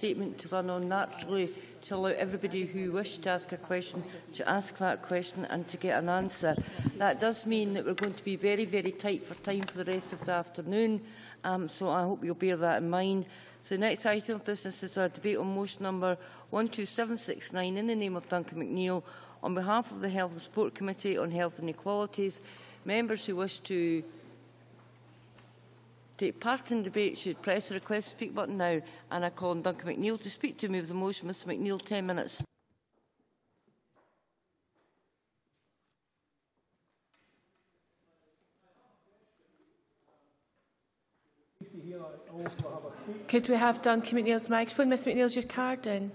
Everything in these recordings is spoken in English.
statement to run on naturally to allow everybody who wished to ask a question to ask that question and to get an answer. That does mean that we're going to be very, very tight for time for the rest of the afternoon, um, so I hope you'll bear that in mind. So the next item of business is a debate on motion number 12769 in the name of Duncan McNeil on behalf of the Health and Sport Committee on Health Inequalities. Members who wish to take part in debate should press request speak button now. And I call on Duncan McNeill to speak to move the motion. Mr McNeill, 10 minutes. Could we have Duncan McNeill's microphone? Mr McNeill's your card in.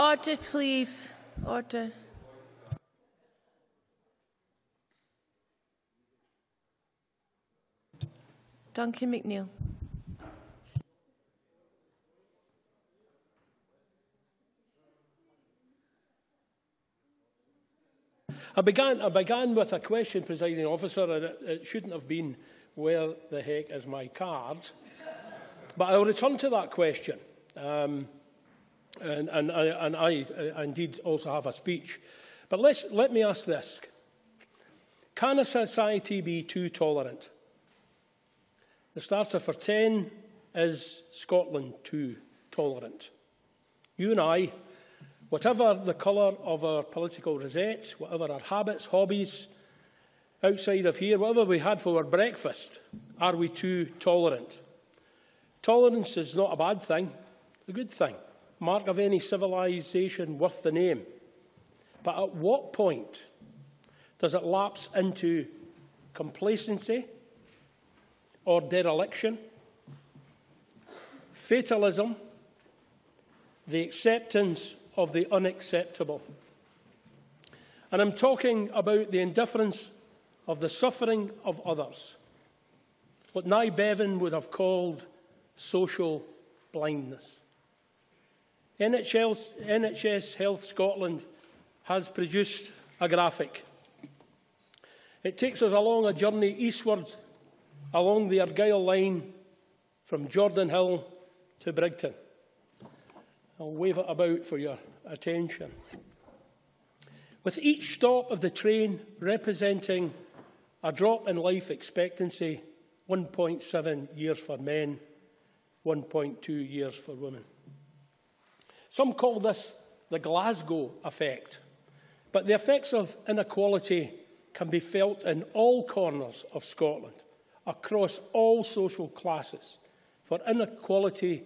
Order, please. Order. Duncan McNeil. I began, I began with a question, presiding officer, and it, it shouldn't have been where the heck is my card. But I'll return to that question. Um, and, and, and I, I uh, indeed also have a speech. But let's, let me ask this. Can a society be too tolerant? The starter for 10 is Scotland too tolerant. You and I, whatever the colour of our political rosette, whatever our habits, hobbies, outside of here, whatever we had for our breakfast, are we too tolerant? Tolerance is not a bad thing, a good thing mark of any civilization worth the name. But at what point does it lapse into complacency or dereliction, fatalism, the acceptance of the unacceptable? And I'm talking about the indifference of the suffering of others, what Nye Bevan would have called social blindness. NHS, NHS Health Scotland has produced a graphic. It takes us along a journey eastwards along the Argyll line from Jordanhill to Brigton. I'll wave it about for your attention. With each stop of the train representing a drop in life expectancy, 1.7 years for men, 1.2 years for women. Some call this the Glasgow effect. But the effects of inequality can be felt in all corners of Scotland, across all social classes, for inequality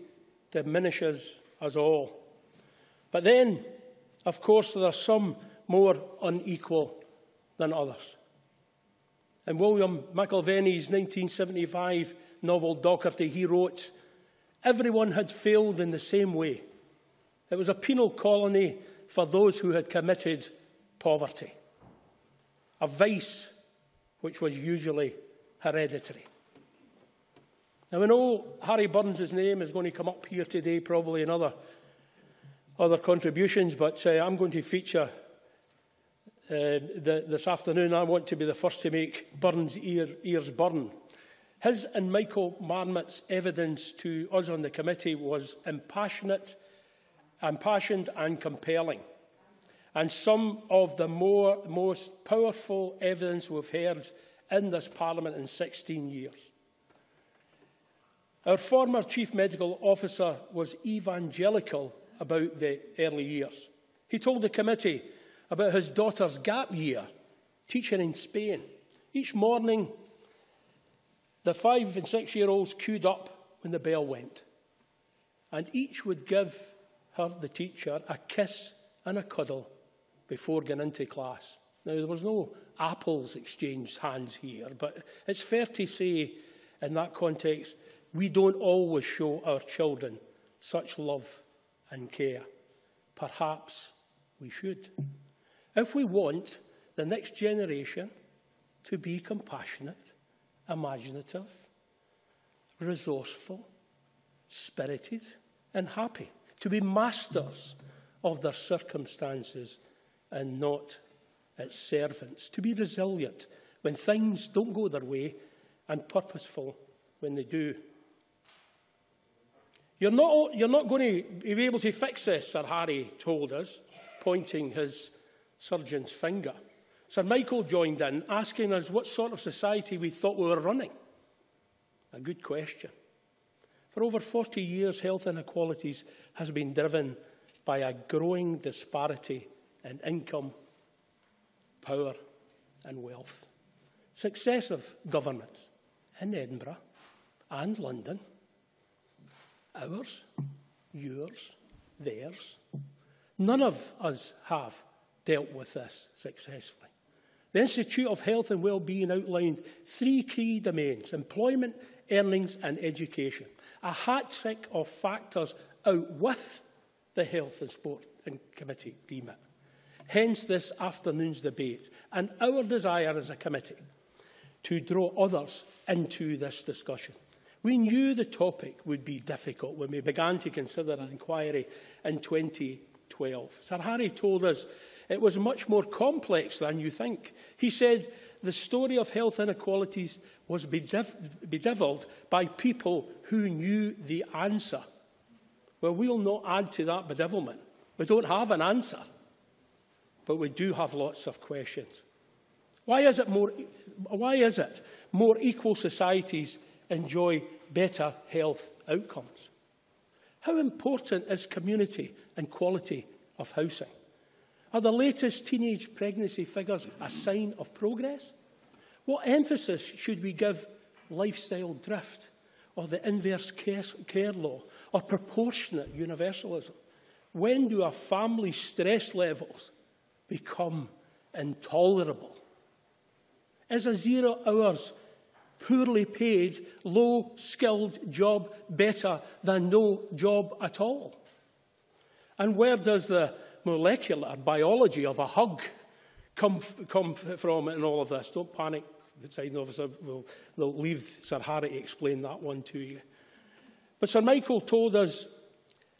diminishes us all. But then, of course, there are some more unequal than others. In William McIlvanney's 1975 novel Docherty, he wrote, Everyone had failed in the same way it was a penal colony for those who had committed poverty, a vice which was usually hereditary. Now, we know Harry Burns' name is going to come up here today, probably in other, other contributions, but uh, I'm going to feature uh, the, this afternoon. I want to be the first to make Burns' ear, ears burn. His and Michael Marmot's evidence to us on the committee was impassionate impassioned and compelling, and some of the more, most powerful evidence we've heard in this Parliament in 16 years. Our former Chief Medical Officer was evangelical about the early years. He told the committee about his daughter's gap year, teaching in Spain. Each morning, the five and six-year-olds queued up when the bell went, and each would give her, the teacher, a kiss and a cuddle before going into class. Now, there was no apples exchanged hands here, but it's fair to say, in that context, we don't always show our children such love and care. Perhaps we should. If we want the next generation to be compassionate imaginative, resourceful, spirited and happy, to be masters of their circumstances and not its servants, to be resilient when things don't go their way and purposeful when they do. You're not, you're not going to be able to fix this, Sir Harry told us, pointing his surgeon's finger. Sir Michael joined in, asking us what sort of society we thought we were running. A good question. For over 40 years, health inequalities has been driven by a growing disparity in income, power and wealth. Successive governments in Edinburgh and London, ours, yours, theirs, none of us have dealt with this successfully. The Institute of Health and Wellbeing outlined three key domains employment, earnings and education. A hat trick of factors outwith the Health and Sport and Committee remit. Hence this afternoon's debate and our desire as a committee to draw others into this discussion. We knew the topic would be difficult when we began to consider an inquiry in 2012. Sir Harry told us it was much more complex than you think. He said the story of health inequalities was bedeviled by people who knew the answer. Well, we'll not add to that bedevilment. We don't have an answer, but we do have lots of questions. Why is it more, why is it more equal societies enjoy better health outcomes? How important is community and quality of housing? Are the latest teenage pregnancy figures a sign of progress? What emphasis should we give lifestyle drift or the inverse care, law or proportionate universalism? When do our family stress levels become intolerable? Is a zero hours poorly paid, low skilled job better than no job at all? And where does the molecular biology of a hug come, come from in all of this. Don't panic, the presiding officer. We'll, we'll leave Sir Harry to explain that one to you. But Sir Michael told us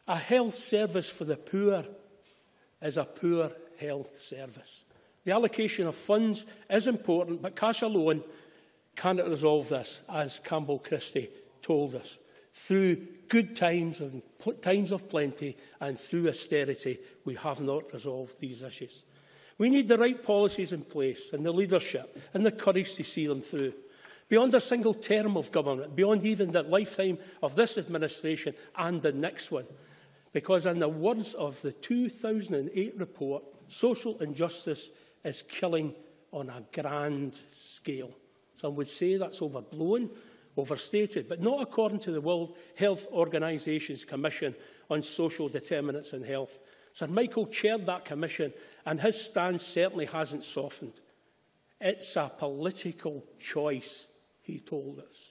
a health service for the poor is a poor health service. The allocation of funds is important, but cash alone cannot resolve this, as Campbell Christie told us. Through good times and times of plenty and through austerity, we have not resolved these issues. We need the right policies in place and the leadership and the courage to see them through. Beyond a single term of government, beyond even the lifetime of this administration and the next one. Because in the words of the 2008 report, social injustice is killing on a grand scale. Some would say that's overblown, overstated, but not according to the World Health Organization's Commission on Social Determinants in Health. Sir Michael chaired that commission, and his stance certainly hasn't softened. It's a political choice, he told us,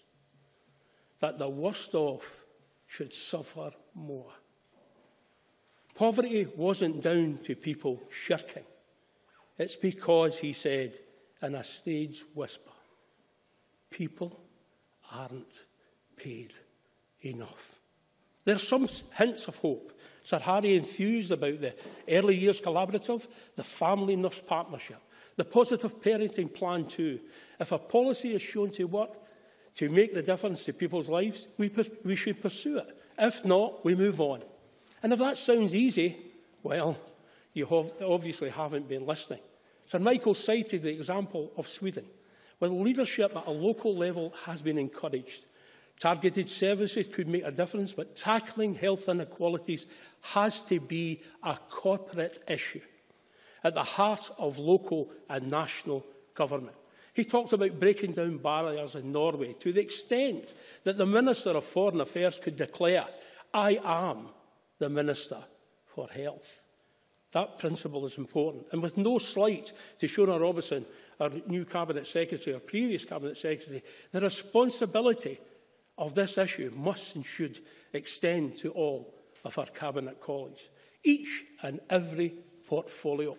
that the worst off should suffer more. Poverty wasn't down to people shirking. It's because, he said in a stage whisper, people aren't paid enough. There are some hints of hope. Sir Harry enthused about the Early Years Collaborative, the Family Nurse Partnership, the Positive Parenting Plan too. If a policy is shown to work to make the difference to people's lives, we, we should pursue it. If not, we move on. And if that sounds easy, well, you obviously haven't been listening. Sir Michael cited the example of Sweden where leadership at a local level has been encouraged. Targeted services could make a difference, but tackling health inequalities has to be a corporate issue at the heart of local and national government. He talked about breaking down barriers in Norway to the extent that the Minister of Foreign Affairs could declare, I am the Minister for Health. That principle is important. And with no slight to Shona Robison, our new Cabinet Secretary, our previous Cabinet Secretary, the responsibility of this issue must and should extend to all of our Cabinet colleagues, each and every portfolio.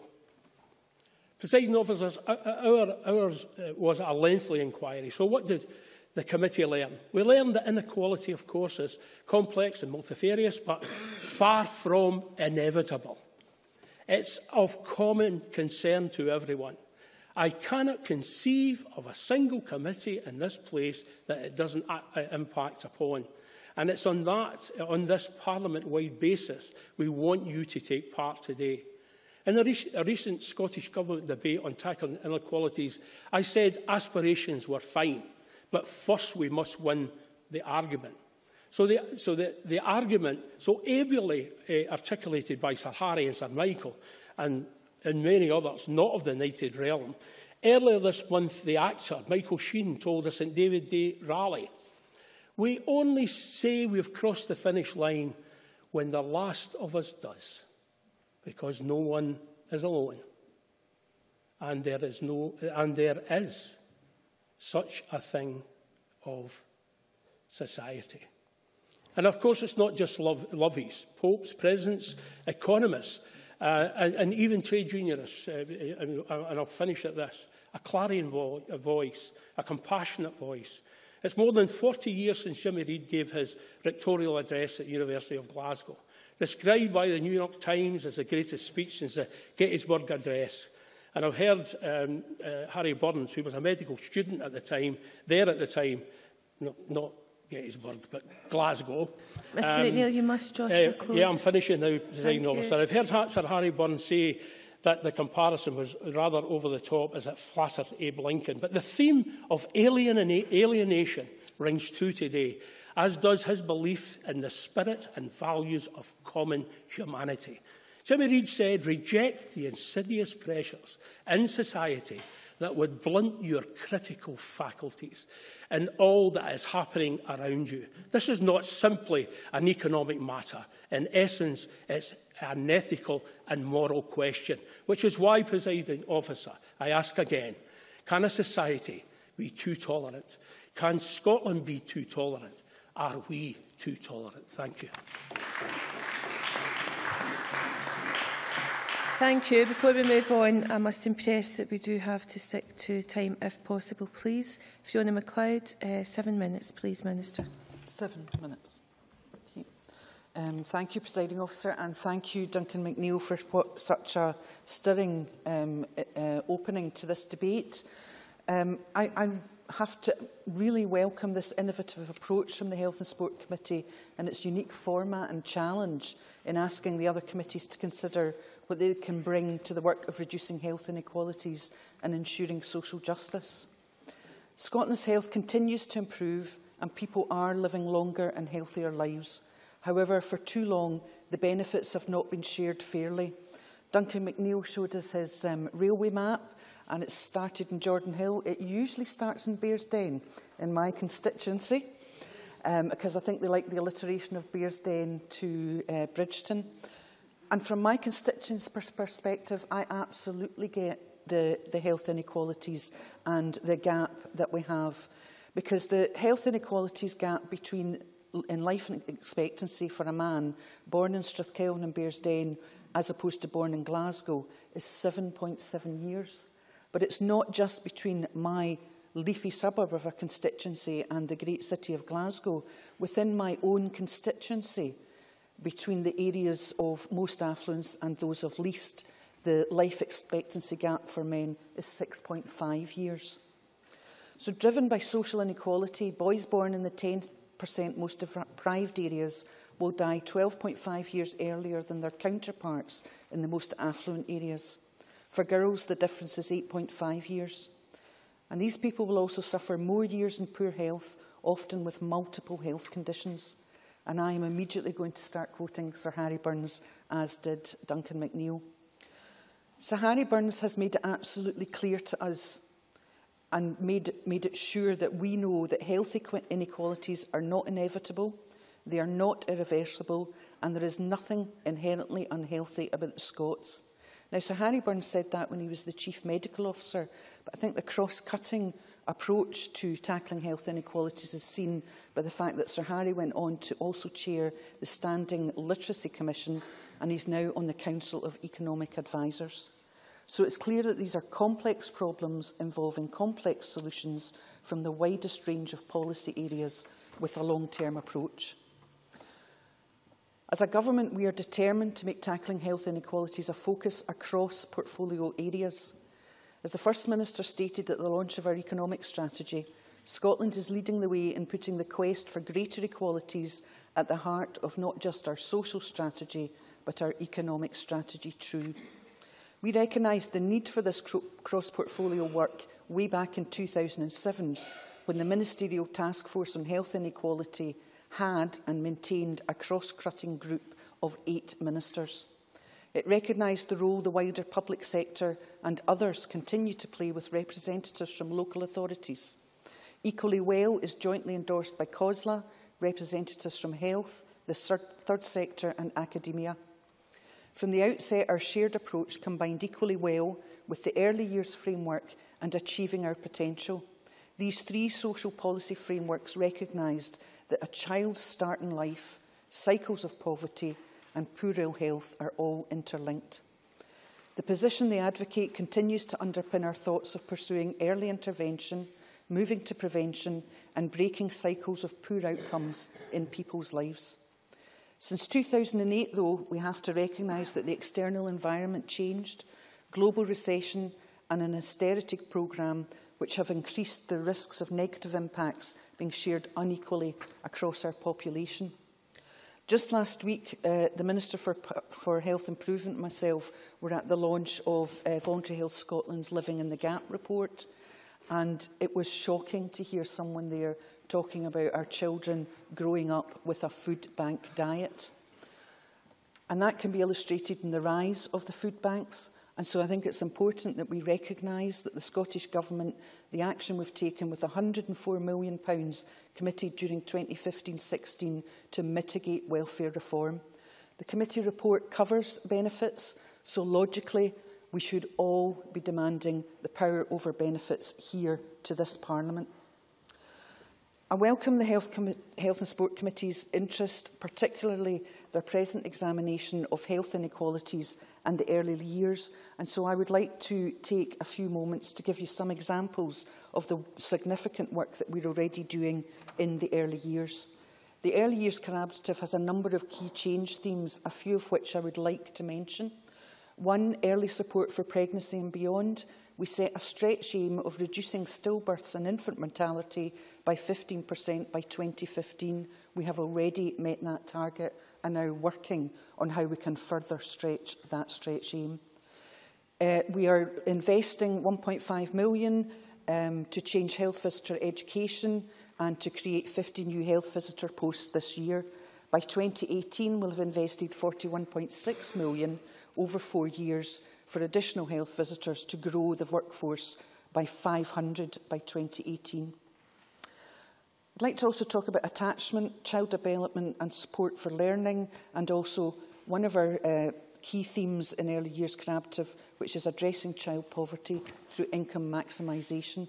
Presiding officers, our, ours uh, was a lengthy inquiry. So what did the committee learn? We learned that inequality, of course, is complex and multifarious, but far from inevitable. It's of common concern to everyone. I cannot conceive of a single committee in this place that it doesn't uh, impact upon. And it's on that, on this Parliament-wide basis, we want you to take part today. In a, rec a recent Scottish Government debate on tackling inequalities, I said aspirations were fine, but first we must win the argument. So the, so the, the argument, so ably uh, articulated by Sir Harry and Sir Michael, and, and many others, not of the United Realm, earlier this month the actor, Michael Sheen, told us in David Day rally, we only say we've crossed the finish line when the last of us does because no one is alone. And there is, no, and there is such a thing of society. And of course, it's not just love, lovies, popes, presidents, economists, Uh, and, and even trade unionists, uh, and, and I'll finish at this, a clarion vo a voice, a compassionate voice. It's more than 40 years since Jimmy Reid gave his rectorial address at the University of Glasgow, described by the New York Times as the greatest speech since the Gettysburg Address. And I've heard um, uh, Harry Burns, who was a medical student at the time, there at the time, not, not Gettysburg, but Glasgow, Mr um, McNeil, you must draw uh, close. Yeah, I'm finishing now, President Officer. I've heard Sir Harry Burns say that the comparison was rather over the top as it flattered Abe Lincoln. But the theme of alien alienation rings true today as does his belief in the spirit and values of common humanity. Jimmy Reid said, reject the insidious pressures in society that would blunt your critical faculties in all that is happening around you. This is not simply an economic matter. In essence, it's an ethical and moral question, which is why, presiding officer, I ask again, can a society be too tolerant? Can Scotland be too tolerant? Are we too tolerant? Thank you. Thank you. Before we move on, I must impress that we do have to stick to time if possible, please. Fiona MacLeod, uh, seven minutes, please, Minister. Seven minutes. Um, thank you, Presiding Officer, and thank you, Duncan McNeill, for what, such a stirring um, uh, uh, opening to this debate. Um, I, I have to really welcome this innovative approach from the Health and Sport Committee and its unique format and challenge in asking the other committees to consider what they can bring to the work of reducing health inequalities and ensuring social justice. Scotland's health continues to improve and people are living longer and healthier lives. However, for too long, the benefits have not been shared fairly. Duncan McNeil showed us his um, railway map and it started in Jordanhill. It usually starts in Bearsden, in my constituency, um, because I think they like the alliteration of Bearsden to uh, Bridgeton. And from my constituents' perspective, I absolutely get the, the health inequalities and the gap that we have. Because the health inequalities gap between in life expectancy for a man born in Strathkelvin and Bearsden as opposed to born in Glasgow is 7.7 years. But it's not just between my leafy suburb of a constituency and the great city of Glasgow. Within my own constituency, between the areas of most affluence and those of least, the life expectancy gap for men is 6.5 years. So driven by social inequality, boys born in the 10% most deprived areas will die 12.5 years earlier than their counterparts in the most affluent areas. For girls, the difference is 8.5 years. And these people will also suffer more years in poor health, often with multiple health conditions. and I am immediately going to start quoting Sir Harry Burns, as did Duncan McNeill. Sir Harry Burns has made it absolutely clear to us and made, made it sure that we know that health inequalities are not inevitable, they are not irreversible, and there is nothing inherently unhealthy about the Scots. Now, Sir Harry Burns said that when he was the Chief Medical Officer, but I think the cross-cutting approach to tackling health inequalities is seen by the fact that Sir Harry went on to also chair the Standing Literacy Commission and he's now on the Council of Economic Advisers. So it's clear that these are complex problems involving complex solutions from the widest range of policy areas with a long-term approach. As a government, we are determined to make tackling health inequalities a focus across portfolio areas. As the First Minister stated at the launch of our economic strategy, Scotland is leading the way in putting the quest for greater equalities at the heart of not just our social strategy, but our economic strategy too. We recognised the need for this cross-portfolio work way back in 2007, when the Ministerial Task Force on Health Inequality had and maintained a cross-cutting group of eight ministers. It recognised the role the wider public sector and others continue to play with representatives from local authorities. Equally well is jointly endorsed by COSLA, representatives from health, the third sector and academia. From the outset, our shared approach combined equally well with the early years framework and achieving our potential. These three social policy frameworks recognised that a child's start in life, cycles of poverty and poor ill health are all interlinked. The position they advocate continues to underpin our thoughts of pursuing early intervention, moving to prevention and breaking cycles of poor outcomes in people's lives. Since 2008, though, we have to recognise that the external environment changed, global recession and an austerity programme which have increased the risks of negative impacts being shared unequally across our population. Just last week, uh, the Minister for, for Health Improvement and myself were at the launch of uh, Voluntary Health Scotland's Living in the Gap report. And it was shocking to hear someone there talking about our children growing up with a food bank diet. And that can be illustrated in the rise of the food banks. And so I think it's important that we recognise that the Scottish Government, the action we've taken with £104 million committed during 2015-16 to mitigate welfare reform. The committee report covers benefits, so logically we should all be demanding the power over benefits here to this Parliament. I welcome the Health, Com Health and Sport Committee's interest, particularly their present examination of health inequalities and the early years. And so I would like to take a few moments to give you some examples of the significant work that we're already doing in the early years. The Early Years Collaborative has a number of key change themes, a few of which I would like to mention. One, early support for pregnancy and beyond. we set a stretch aim of reducing stillbirths and infant mortality by 15% by 2015. We have already met that target and are now working on how we can further stretch that stretch aim. Uh, we are investing 1.5 million um, to change health visitor education and to create 50 new health visitor posts this year. By 2018, we'll have invested 41.6 million over four years for additional health visitors to grow the workforce by 500 by 2018. I'd like to also talk about attachment, child development and support for learning and also one of our uh, key themes in early years collaborative, which is addressing child poverty through income maximisation.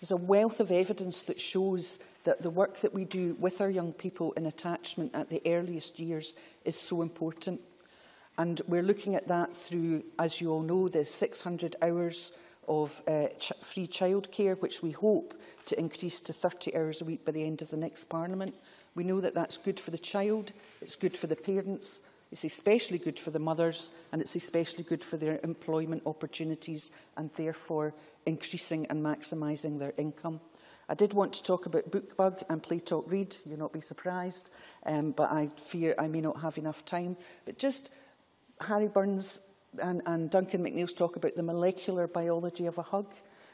There's a wealth of evidence that shows that the work that we do with our young people in attachment at the earliest years is so important. And we're looking at that through, as you all know, the 600 hours of uh, ch free childcare, which we hope to increase to 30 hours a week by the end of the next Parliament. We know that that's good for the child, it's good for the parents, it's especially good for the mothers, and it's especially good for their employment opportunities and therefore increasing and maximising their income. I did want to talk about BookBug and Play Talk Read, you'll not be surprised, um, but I fear I may not have enough time. But just Harry Burns and, and Duncan McNeil's talk about the molecular biology of a hug.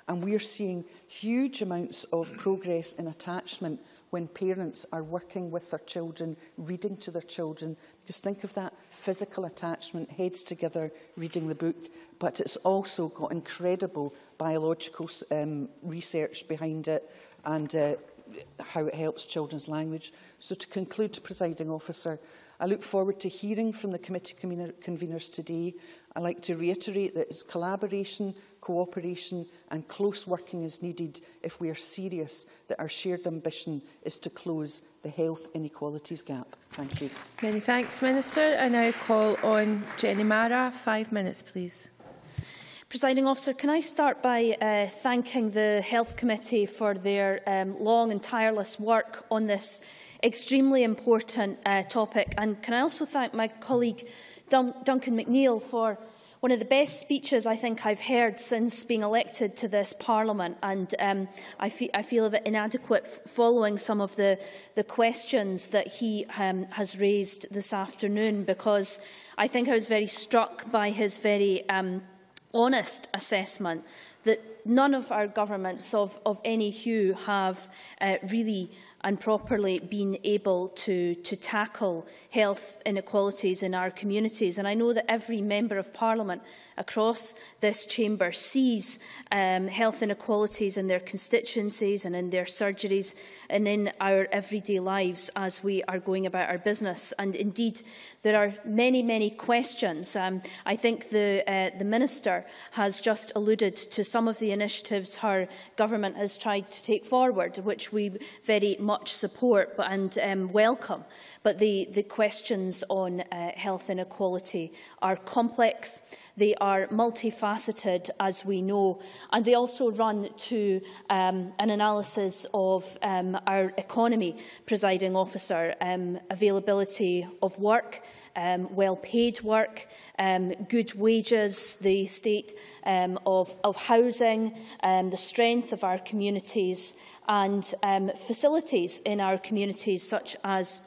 And we're seeing huge amounts of progress in attachment when parents are working with their children, reading to their children. Because think of that physical attachment, heads together, reading the book. But it's also got incredible biological um, research behind it and uh, how it helps children's language. So to conclude, presiding officer, I look forward to hearing from the committee conveners today. I'd like to reiterate that it's collaboration, cooperation and close working is needed if we are serious that our shared ambition is to close the health inequalities gap. Thank you. Many thanks, Minister. I now call on Jenny Marra. Five minutes, please. Presiding officer, can I start by uh, thanking the Health Committee for their um, long and tireless work on this extremely important uh, topic. And can I also thank my colleague Dun Duncan McNeil for one of the best speeches I think I've heard since being elected to this Parliament. And um, I, fe I feel a bit inadequate following some of the, the questions that he um, has raised this afternoon because I think I was very struck by his very um, honest assessment that none of our governments of, of any hue have uh, really and properly been able to, to tackle health inequalities in our communities. And I know that every Member of Parliament across this chamber sees um, health inequalities in their constituencies and in their surgeries and in our everyday lives as we are going about our business. And indeed, there are many, many questions. Um, I think the, uh, the Minister has just alluded to some of the initiatives her government has tried to take forward, which we very much support and um, welcome. But the, the questions on uh, health inequality are complex. They are multifaceted, as we know, and they also run to um, an analysis of um, our economy, presiding officer, um, availability of work, um, well-paid work, um, good wages, the state um, of, of housing, um, the strength of our communities and um, facilities in our communities, such as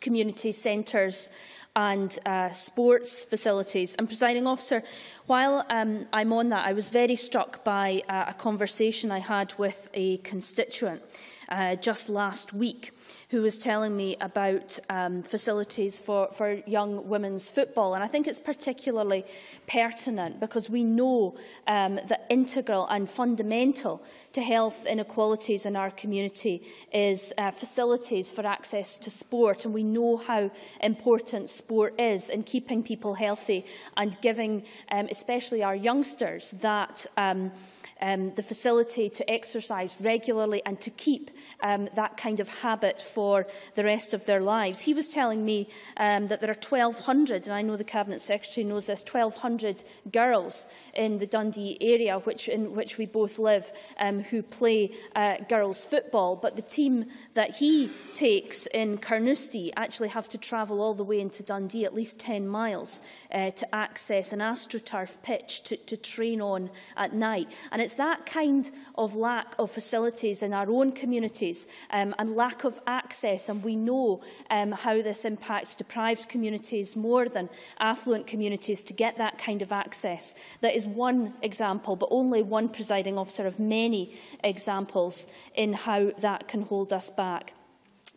community centres and uh, sports facilities. And, presiding officer, while um, I'm on that, I was very struck by uh, a conversation I had with a constituent uh, just last week, who was telling me about um, facilities for, for young women's football. And I think it's particularly pertinent because we know um, that integral and fundamental to health inequalities in our community is uh, facilities for access to sport. And we know how important sport is in keeping people healthy and giving, um, especially our youngsters, that um, um, the facility to exercise regularly and to keep um, that kind of habit for the rest of their lives. He was telling me um, that there are 1,200, and I know the Cabinet Secretary knows this, 1,200 girls in the Dundee area which, in which we both live um, who play uh, girls football. But the team that he takes in Carnoustie actually have to travel all the way into Dundee, at least 10 miles, uh, to access an astroturf pitch to, to train on at night. And it's that kind of lack of facilities in our own communities um, and lack of access, and we know um, how this impacts deprived communities more than affluent communities to get that kind of access. That is one example, but only one presiding officer of many examples in how that can hold us back.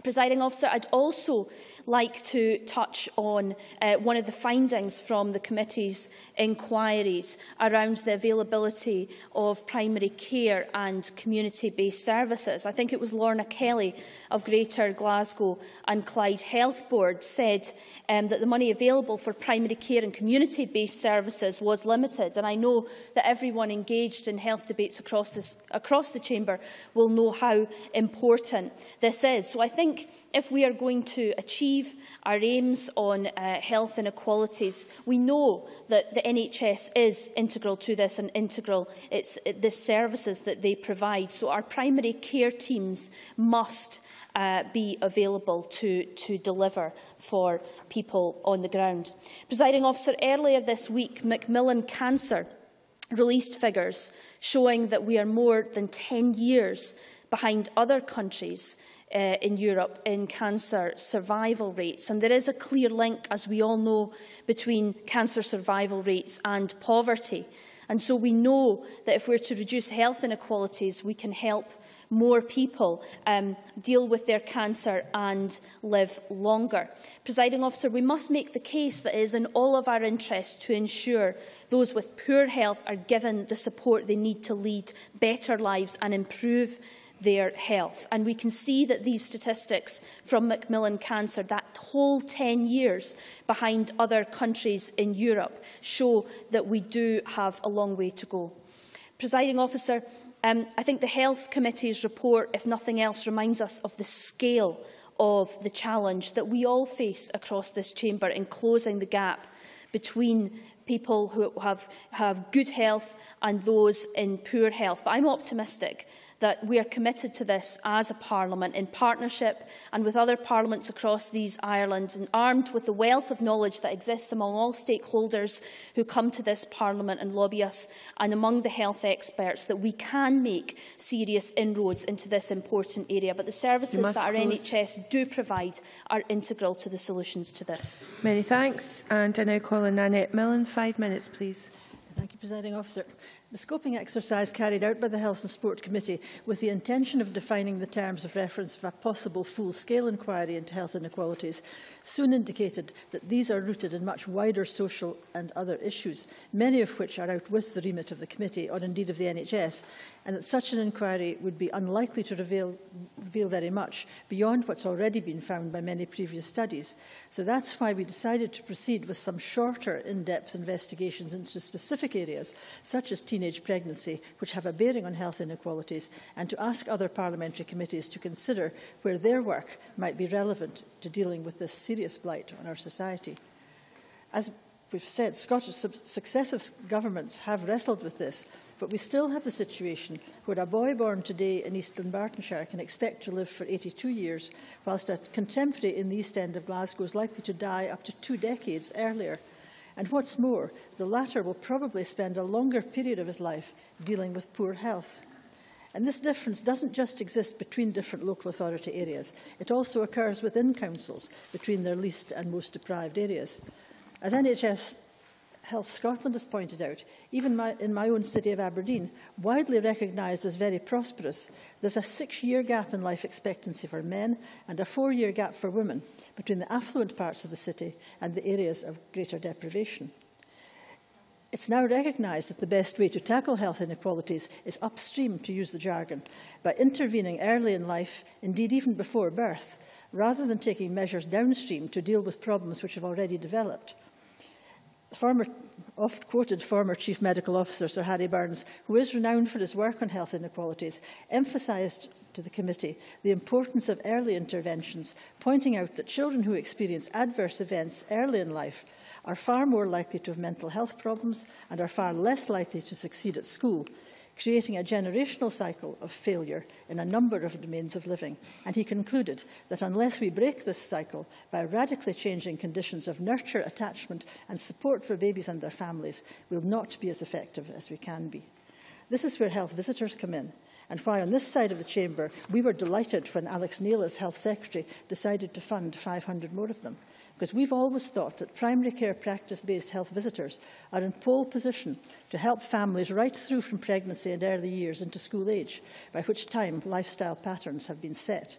Presiding officer, I'd also like to touch on uh, one of the findings from the committee's inquiries around the availability of primary care and community-based services. I think it was Lorna Kelly of Greater Glasgow and Clyde Health Board said um, that the money available for primary care and community-based services was limited. And I know that everyone engaged in health debates across, this, across the chamber will know how important this is. So I think if we are going to achieve achieve our aims on uh, health inequalities, we know that the NHS is integral to this and integral it's the services that they provide. So our primary care teams must uh, be available to, to deliver for people on the ground. Presiding officer, earlier this week, Macmillan Cancer released figures showing that we are more than 10 years behind other countries uh, in Europe in cancer survival rates. And there is a clear link, as we all know, between cancer survival rates and poverty. And so we know that if we're to reduce health inequalities, we can help more people um, deal with their cancer and live longer. Presiding officer, we must make the case that it is in all of our interests to ensure those with poor health are given the support they need to lead better lives and improve their health. And we can see that these statistics from Macmillan Cancer, that whole 10 years behind other countries in Europe, show that we do have a long way to go. Presiding officer, um, I think the Health Committee's report, if nothing else, reminds us of the scale of the challenge that we all face across this chamber in closing the gap between people who have, have good health and those in poor health. But I'm optimistic that we are committed to this as a parliament in partnership and with other parliaments across these islands and armed with the wealth of knowledge that exists among all stakeholders who come to this parliament and lobby us and among the health experts that we can make serious inroads into this important area. But the services that our close. NHS do provide are integral to the solutions to this. Many thanks. And I now call on Nanette Milne. Five minutes, please. Thank you, Presiding Officer. The scoping exercise carried out by the Health and Sport Committee with the intention of defining the terms of reference for a possible full-scale inquiry into health inequalities soon indicated that these are rooted in much wider social and other issues, many of which are out with the remit of the committee or indeed of the NHS, and that such an inquiry would be unlikely to reveal, reveal very much beyond what's already been found by many previous studies. So that's why we decided to proceed with some shorter in-depth investigations into specific areas, such as teenage pregnancy, which have a bearing on health inequalities, and to ask other parliamentary committees to consider where their work might be relevant to dealing with this serious blight on our society. As we've said, Scottish successive governments have wrestled with this, but we still have the situation where a boy born today in East Dunbartonshire can expect to live for 82 years, whilst a contemporary in the East End of Glasgow is likely to die up to two decades earlier. And what's more, the latter will probably spend a longer period of his life dealing with poor health. And this difference doesn't just exist between different local authority areas, it also occurs within councils, between their least and most deprived areas. As NHS Health Scotland has pointed out, even my, in my own city of Aberdeen, widely recognised as very prosperous, there's a six-year gap in life expectancy for men and a four-year gap for women between the affluent parts of the city and the areas of greater deprivation. It's now recognised that the best way to tackle health inequalities is upstream, to use the jargon, by intervening early in life, indeed even before birth, rather than taking measures downstream to deal with problems which have already developed. The former, oft-quoted former Chief Medical Officer Sir Harry Burns, who is renowned for his work on health inequalities, emphasised to the committee the importance of early interventions, pointing out that children who experience adverse events early in life are far more likely to have mental health problems and are far less likely to succeed at school, creating a generational cycle of failure in a number of domains of living. And he concluded that unless we break this cycle by radically changing conditions of nurture, attachment and support for babies and their families, we'll not be as effective as we can be. This is where health visitors come in and why on this side of the chamber we were delighted when Alex Neil as Health Secretary decided to fund 500 more of them Because we've always thought that primary care practice-based health visitors are in pole position to help families right through from pregnancy and early years into school age, by which time lifestyle patterns have been set.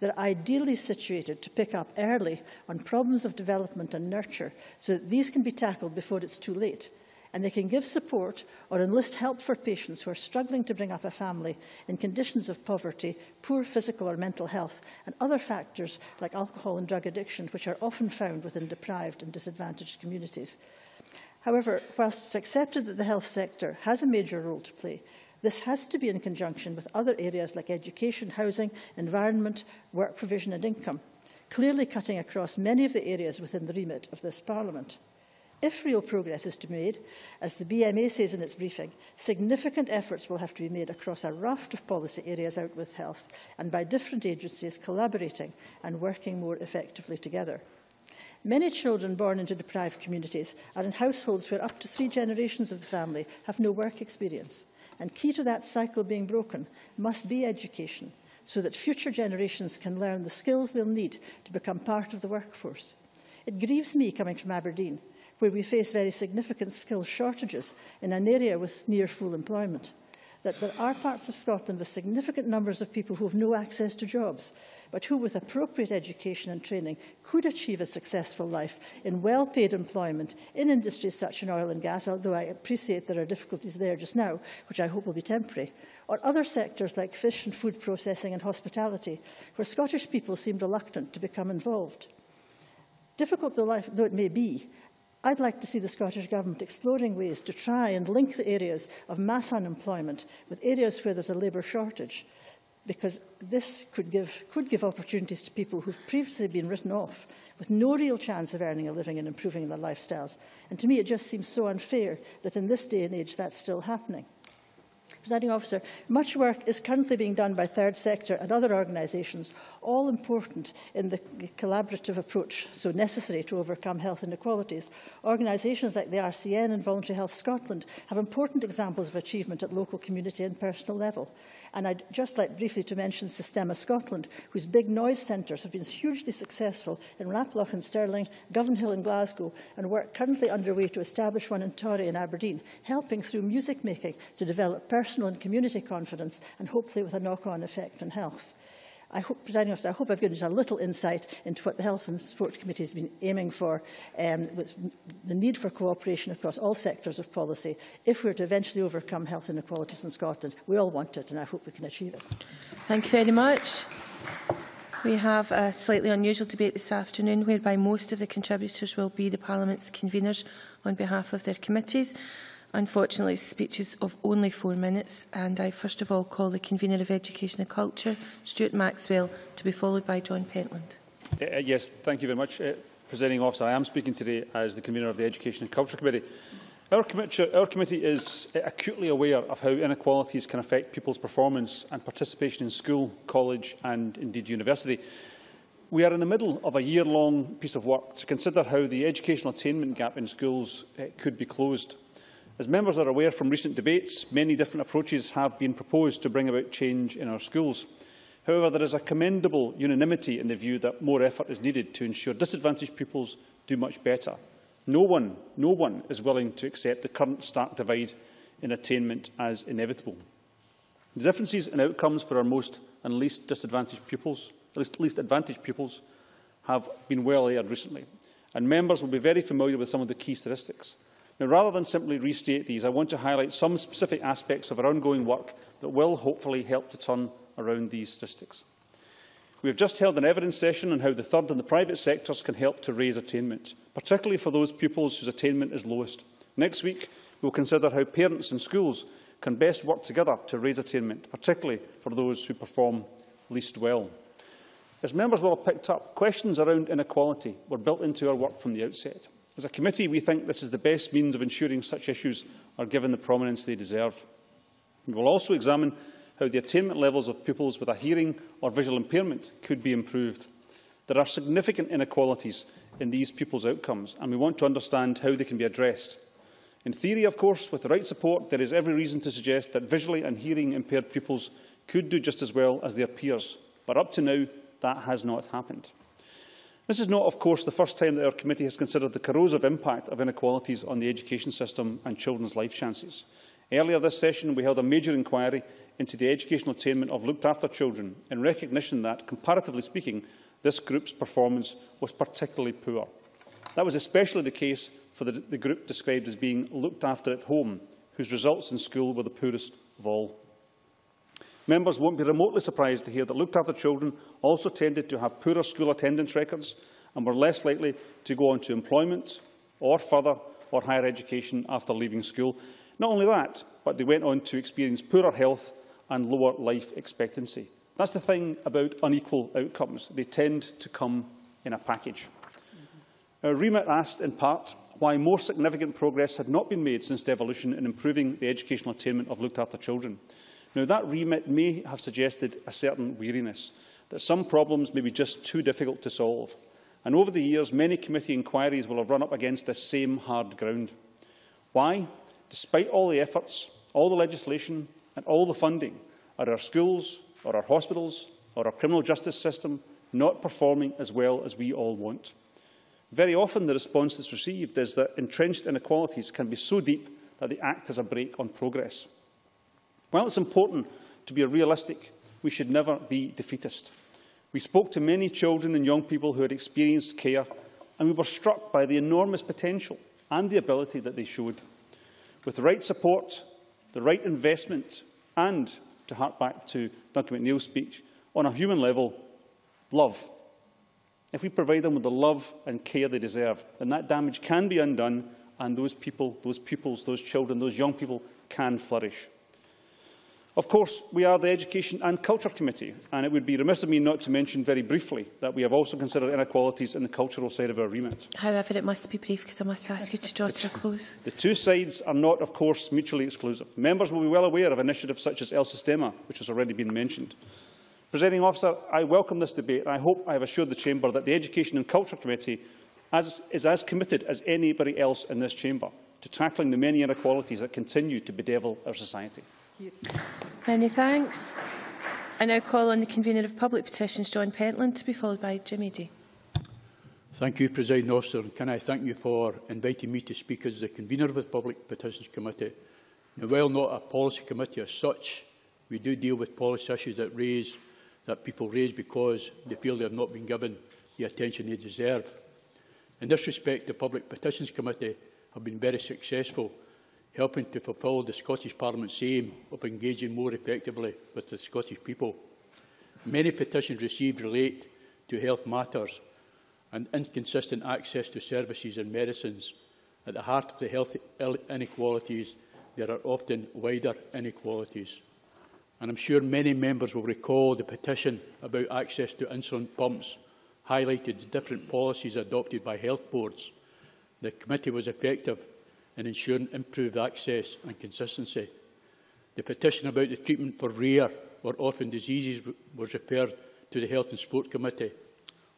They're ideally situated to pick up early on problems of development and nurture so that these can be tackled before it's too late and they can give support or enlist help for patients who are struggling to bring up a family in conditions of poverty, poor physical or mental health, and other factors like alcohol and drug addiction, which are often found within deprived and disadvantaged communities. However, whilst it's accepted that the health sector has a major role to play, this has to be in conjunction with other areas like education, housing, environment, work provision and income, clearly cutting across many of the areas within the remit of this Parliament. If real progress is to be made, as the BMA says in its briefing, significant efforts will have to be made across a raft of policy areas out with health and by different agencies collaborating and working more effectively together. Many children born into deprived communities are in households where up to three generations of the family have no work experience. And key to that cycle being broken must be education, so that future generations can learn the skills they'll need to become part of the workforce. It grieves me, coming from Aberdeen, where we face very significant skill shortages in an area with near full employment. That there are parts of Scotland with significant numbers of people who have no access to jobs, but who, with appropriate education and training, could achieve a successful life in well-paid employment in industries such as oil and gas, although I appreciate there are difficulties there just now, which I hope will be temporary, or other sectors like fish and food processing and hospitality, where Scottish people seem reluctant to become involved. Difficult though, life, though it may be, I'd like to see the Scottish Government exploring ways to try and link the areas of mass unemployment with areas where there's a labour shortage. because this could give, could give opportunities to people who've previously been written off with no real chance of earning a living and improving their lifestyles. And to me, it just seems so unfair that in this day and age that's still happening. Presiding officer, much work is currently being done by third sector and other organisations, all important in the collaborative approach so necessary to overcome health inequalities. Organisations like the RCN and Voluntary Health Scotland have important examples of achievement at local, community and personal level. And I'd just like briefly to mention Systema Scotland, whose big noise centres have been hugely successful in Raploch and Stirling, Govanhill and Glasgow, and work currently underway to establish one in Torry in Aberdeen, helping through music making to develop personal and community confidence and hopefully with a knock-on effect on health. I hope, Presiding Officer, I hope I've given you a little insight into what the Health and Sport Committee has been aiming for, um, with the need for cooperation across all sectors of policy. If we're to eventually overcome health inequalities in Scotland, we all want it, and I hope we can achieve it. Thank you very much. We have a slightly unusual debate this afternoon whereby most of the contributors will be the Parliament's conveners on behalf of their committees. Unfortunately, speeches of only four minutes, and I first of all call the Convener of Education and Culture, Stewart Maxwell, to be followed by John Pentland. Uh, yes, thank you very much. Uh, Presiding officer, I am speaking today as the Convener of the Education and Culture Committee. Our, committee, our committee is acutely aware of how inequalities can affect people's performance and participation in school, college and indeed university. We are in the middle of a year-long piece of work to consider how the educational attainment gap in schools uh, could be closed. As members are aware from recent debates, many different approaches have been proposed to bring about change in our schools. However, there is a commendable unanimity in the view that more effort is needed to ensure disadvantaged pupils do much better. No one, no one is willing to accept the current stark divide in attainment as inevitable. The differences in outcomes for our most and least disadvantaged pupils, least, least advantaged pupils, have been well aired recently, and members will be very familiar with some of the key statistics. Now, rather than simply restate these, I want to highlight some specific aspects of our ongoing work that will hopefully help to turn around these statistics. We have just held an evidence session on how the third and the private sectors can help to raise attainment, particularly for those pupils whose attainment is lowest. Next week, we will consider how parents and schools can best work together to raise attainment, particularly for those who perform least well. As members will have picked up, questions around inequality were built into our work from the outset. As a committee, we think this is the best means of ensuring such issues are given the prominence they deserve. We will also examine how the attainment levels of pupils with a hearing or visual impairment could be improved. There are significant inequalities in these pupils' outcomes, and we want to understand how they can be addressed. In theory, of course, with the right support, there is every reason to suggest that visually and hearing impaired pupils could do just as well as their peers, but up to now, that has not happened. This is not, of course, the first time that our committee has considered the corrosive impact of inequalities on the education system and children's life chances. Earlier this session, we held a major inquiry into the educational attainment of looked-after children in recognition that, comparatively speaking, this group's performance was particularly poor. That was especially the case for the, the group described as being looked after at home, whose results in school were the poorest of all. Members won't be remotely surprised to hear that looked-after children also tended to have poorer school attendance records and were less likely to go on to employment or further or higher education after leaving school. Not only that, but they went on to experience poorer health and lower life expectancy. That's the thing about unequal outcomes. They tend to come in a package. Our remit asked, in part, why more significant progress had not been made since devolution in improving the educational attainment of looked-after children. Now, that remit may have suggested a certain weariness, that some problems may be just too difficult to solve. And over the years, many committee inquiries will have run up against this same hard ground. Why? Despite all the efforts, all the legislation and all the funding, are our schools, or our hospitals, or our criminal justice system not performing as well as we all want? Very often the response that's received is that entrenched inequalities can be so deep that they act as a brake on progress. While it's important to be realistic, we should never be defeatist. We spoke to many children and young people who had experienced care, and we were struck by the enormous potential and the ability that they showed. With the right support, the right investment, and, to hark back to Duncan McNeil's speech, on a human level, love. If we provide them with the love and care they deserve, then that damage can be undone and those people, those pupils, those children, those young people can flourish. Of course, we are the Education and Culture Committee, and it would be remiss of me not to mention very briefly that we have also considered inequalities in the cultural side of our remit. However, it must be brief because I must ask you to draw to a close. The two sides are not, of course, mutually exclusive. Members will be well aware of initiatives such as El Sistema, which has already been mentioned. Presiding officer, I welcome this debate and I hope I have assured the Chamber that the Education and Culture Committee as, is as committed as anybody else in this Chamber to tackling the many inequalities that continue to bedevil our society. Many thanks. I now call on the convener of public petitions, John Pentland, to be followed by Jim Eadie. Thank you, President Officer. Can I thank you for inviting me to speak as the convener of the Public Petitions Committee. Now, while not a policy committee as such, we do deal with policy issues that raise that people raise because they feel they have not been given the attention they deserve. In this respect, the Public Petitions Committee have been very successful helping to fulfil the Scottish Parliament's aim of engaging more effectively with the Scottish people. Many petitions received relate to health matters and inconsistent access to services and medicines. At the heart of the health inequalities, there are often wider inequalities. And I'm sure many members will recall the petition about access to insulin pumps highlighted different policies adopted by health boards. The committee was effective in ensuring improved access and consistency. The petition about the treatment for rare or orphan diseases was referred to the Health and Sport Committee.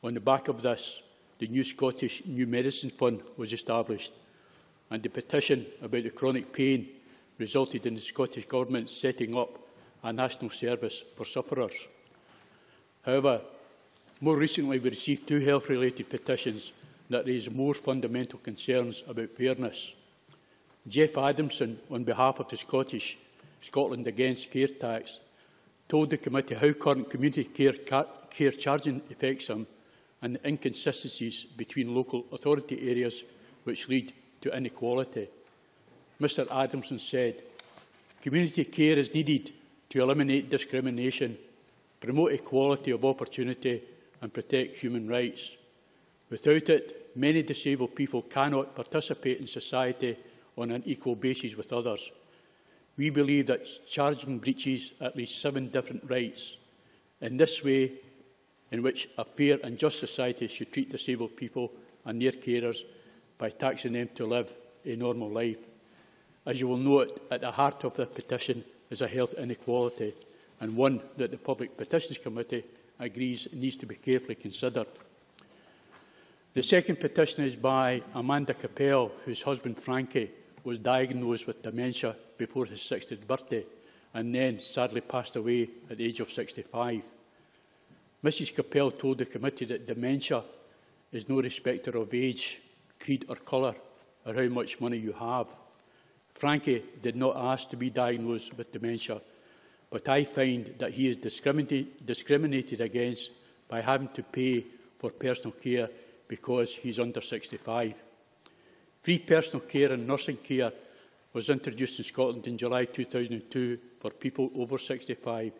On the back of this, the new Scottish New Medicine Fund was established, and the petition about the chronic pain resulted in the Scottish Government setting up a national service for sufferers. However, more recently we received two health-related petitions that raise more fundamental concerns about fairness. Jeff Adamson, on behalf of the Scottish Scotland Against Care Tax, told the committee how current community care, care charging affects him and the inconsistencies between local authority areas which lead to inequality. Mr Adamson said, community care is needed to eliminate discrimination, promote equality of opportunity and protect human rights. Without it, many disabled people cannot participate in society on an equal basis with others. We believe that charging breaches at least seven different rights. In this way, in which a fair and just society should treat disabled people and their carers by taxing them to live a normal life. As you will note, at the heart of the petition is a health inequality and one that the Public Petitions Committee agrees needs to be carefully considered. The second petition is by Amanda Kopel, whose husband Frankie was diagnosed with dementia before his 60th birthday and then sadly passed away at the age of 65. Mrs Kopel told the committee that dementia is no respecter of age, creed or colour or how much money you have. Frankie did not ask to be diagnosed with dementia, but I find that he is discriminated, against by having to pay for personal care because he's under 65. Free personal care and nursing care was introduced in Scotland in July 2002 for people over 65.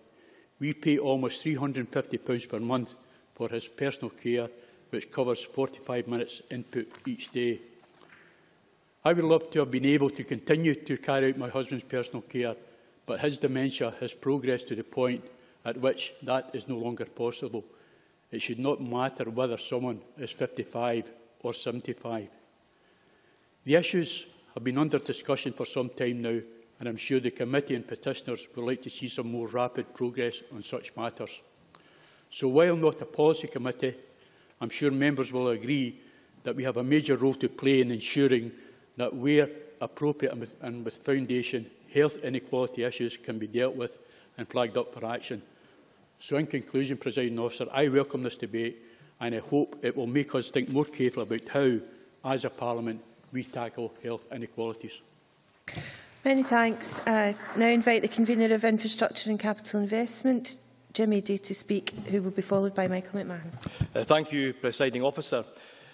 We pay almost £350 per month for his personal care, which covers 45 minutes input each day. I would love to have been able to continue to carry out my husband's personal care, but his dementia has progressed to the point at which that is no longer possible. It should not matter whether someone is 55 or 75. The issues have been under discussion for some time now, and I'm sure the committee and petitioners would like to see some more rapid progress on such matters. So while not a policy committee, I'm sure members will agree that we have a major role to play in ensuring that where appropriate and with, and with foundation, health inequality issues can be dealt with and flagged up for action. So in conclusion, Presiding Officer, I welcome this debate and I hope it will make us think more carefully about how, as a Parliament, we tackle health inequalities. Many thanks. Uh, now invite the convener of Infrastructure and Capital Investment, Jimmy Eadie, to speak, who will be followed by Michael McMahon. Uh, thank you, Presiding Officer.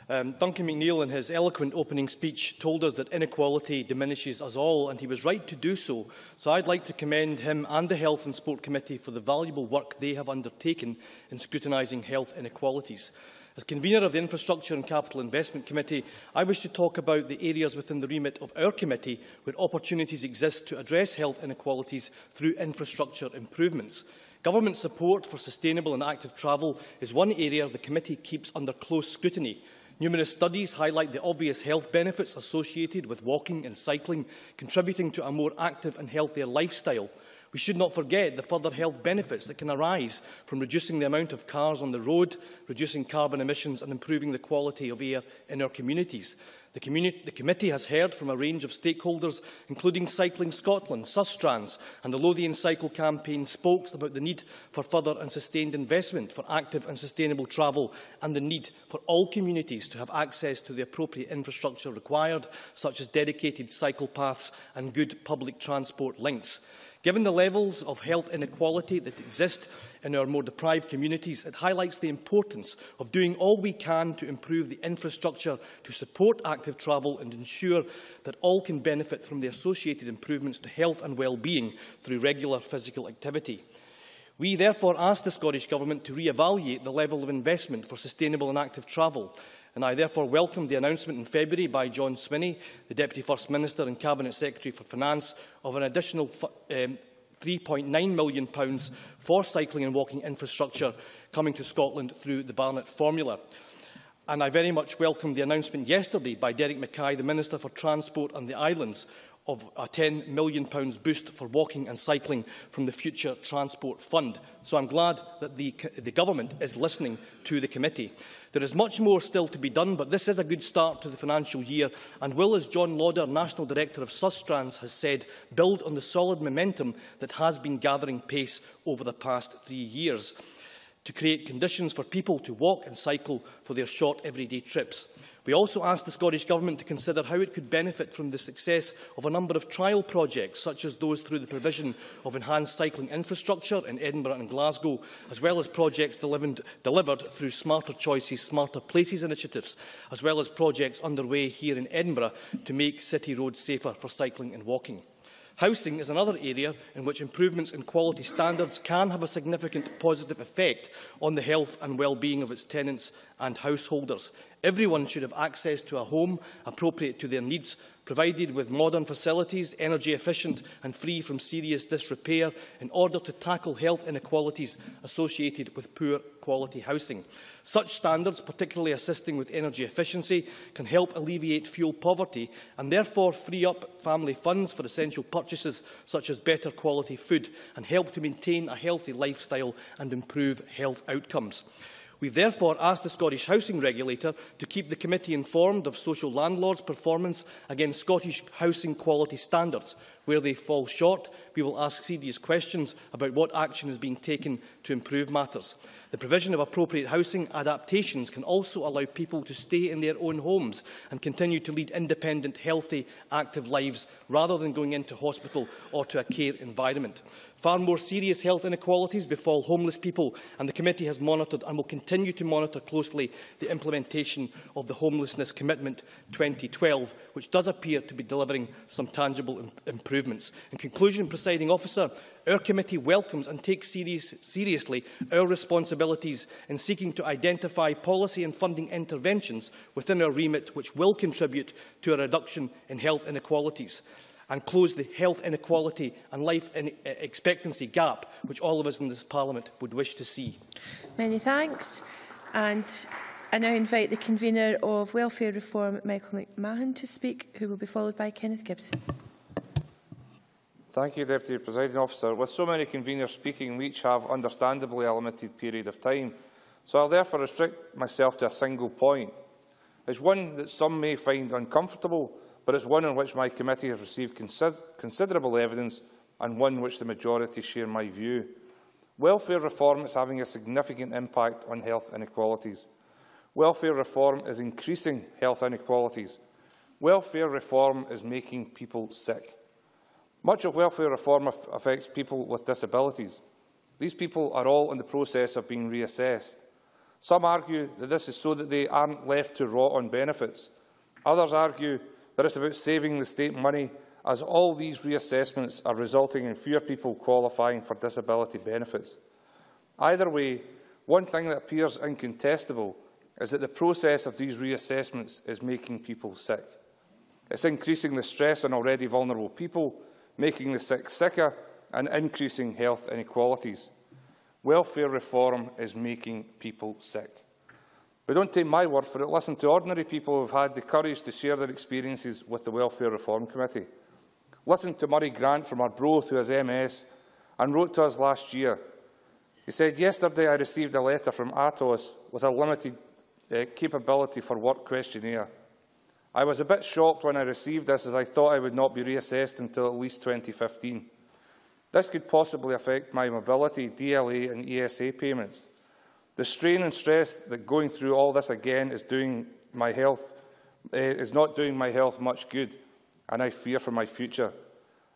Um, Duncan McNeil, in his eloquent opening speech, told us that inequality diminishes us all, and he was right to do so. So I'd like to commend him and the Health and Sport Committee for the valuable work they have undertaken in scrutinising health inequalities. As convener of the Infrastructure and Capital Investment Committee, I wish to talk about the areas within the remit of our committee where opportunities exist to address health inequalities through infrastructure improvements. Government support for sustainable and active travel is one area the committee keeps under close scrutiny. Numerous studies highlight the obvious health benefits associated with walking and cycling, contributing to a more active and healthier lifestyle. We should not forget the further health benefits that can arise from reducing the amount of cars on the road, reducing carbon emissions and improving the quality of air in our communities. The, the, committee has heard from a range of stakeholders, including Cycling Scotland, Sustrans and the Lothian Cycle Campaign spokes about the need for further and sustained investment for active and sustainable travel and the need for all communities to have access to the appropriate infrastructure required, such as dedicated cycle paths and good public transport links. Given the levels of health inequality that exist in our more deprived communities, it highlights the importance of doing all we can to improve the infrastructure to support active travel and ensure that all can benefit from the associated improvements to health and well-being through regular physical activity. We therefore ask the Scottish Government to re-evaluate the level of investment for sustainable and active travel and I therefore welcome the announcement in February by John Swinney, the Deputy First Minister and Cabinet Secretary for Finance, of an additional um, £3.9 million for cycling and walking infrastructure coming to Scotland through the Barnett Formula. And I very much welcome the announcement yesterday by Derek Mackay, the Minister for Transport and the Islands, of a £10 million boost for walking and cycling from the Future Transport Fund. So I'm glad that the, the Government is listening to the committee. There is much more still to be done, but this is a good start to the financial year and will, as John Lauder, National Director of Sustrans, has said, build on the solid momentum that has been gathering pace over the past three years to create conditions for people to walk and cycle for their short everyday trips. We also asked the Scottish Government to consider how it could benefit from the success of a number of trial projects, such as those through the provision of enhanced cycling infrastructure in Edinburgh and Glasgow, as well as projects delivered, delivered through Smarter Choices, Smarter Places initiatives, as well as projects underway here in Edinburgh to make city roads safer for cycling and walking. Housing is another area in which improvements in quality standards can have a significant positive effect on the health and well-being of its tenants and householders. Everyone should have access to a home appropriate to their needs, provided with modern facilities, energy efficient and free from serious disrepair in order to tackle health inequalities associated with poor quality housing. Such standards, particularly assisting with energy efficiency, can help alleviate fuel poverty and therefore free up family funds for essential purchases such as better quality food and help to maintain a healthy lifestyle and improve health outcomes. We therefore asked the Scottish Housing Regulator to keep the committee informed of social landlords' performance against Scottish housing quality standards. Where they fall short, we will ask serious questions about what action is being taken to improve matters. The provision of appropriate housing adaptations can also allow people to stay in their own homes and continue to lead independent, healthy, active lives rather than going into hospital or to a care environment. Far more serious health inequalities befall homeless people and the committee has monitored and will continue to monitor closely the implementation of the Homelessness Commitment 2012, which does appear to be delivering some tangible im improvements. In conclusion, presiding officer, Our committee welcomes and takes serious, seriously our responsibilities in seeking to identify policy and funding interventions within our remit which will contribute to a reduction in health inequalities and close the health inequality and life in uh, expectancy gap which all of us in this Parliament would wish to see. Many thanks. And I now invite the convener of Welfare Reform, Michael McMahon, to speak, who will be followed by Kenneth Gibson. Thank you, Deputy Presiding Officer. With so many conveners speaking, we each have understandably a limited period of time, so I'll therefore restrict myself to a single point. It's one that some may find uncomfortable, but it's one on which my committee has received consider considerable evidence and one which the majority share my view. Welfare reform is having a significant impact on health inequalities. Welfare reform is increasing health inequalities. Welfare reform is making people sick. Much of welfare reform affects people with disabilities. These people are all in the process of being reassessed. Some argue that this is so that they aren't left to rot on benefits. Others argue that it's about saving the state money, as all these reassessments are resulting in fewer people qualifying for disability benefits. Either way, one thing that appears incontestable is that the process of these reassessments is making people sick. It's increasing the stress on already vulnerable people, making the sick sicker and increasing health inequalities. Welfare reform is making people sick. But don't take my word for it. Listen to ordinary people who have had the courage to share their experiences with the Welfare Reform Committee. Listen to Murray Grant from Arbroath, who has MS, and wrote to us last year. He said, Yesterday I received a letter from Atos with a limited uh, capability for work questionnaire. I was a bit shocked when I received this as I thought I would not be reassessed until at least 2015. This could possibly affect my mobility, DLA and ESA payments. The strain and stress that going through all this again is, doing my health, uh, is not doing my health much good, and I fear for my future.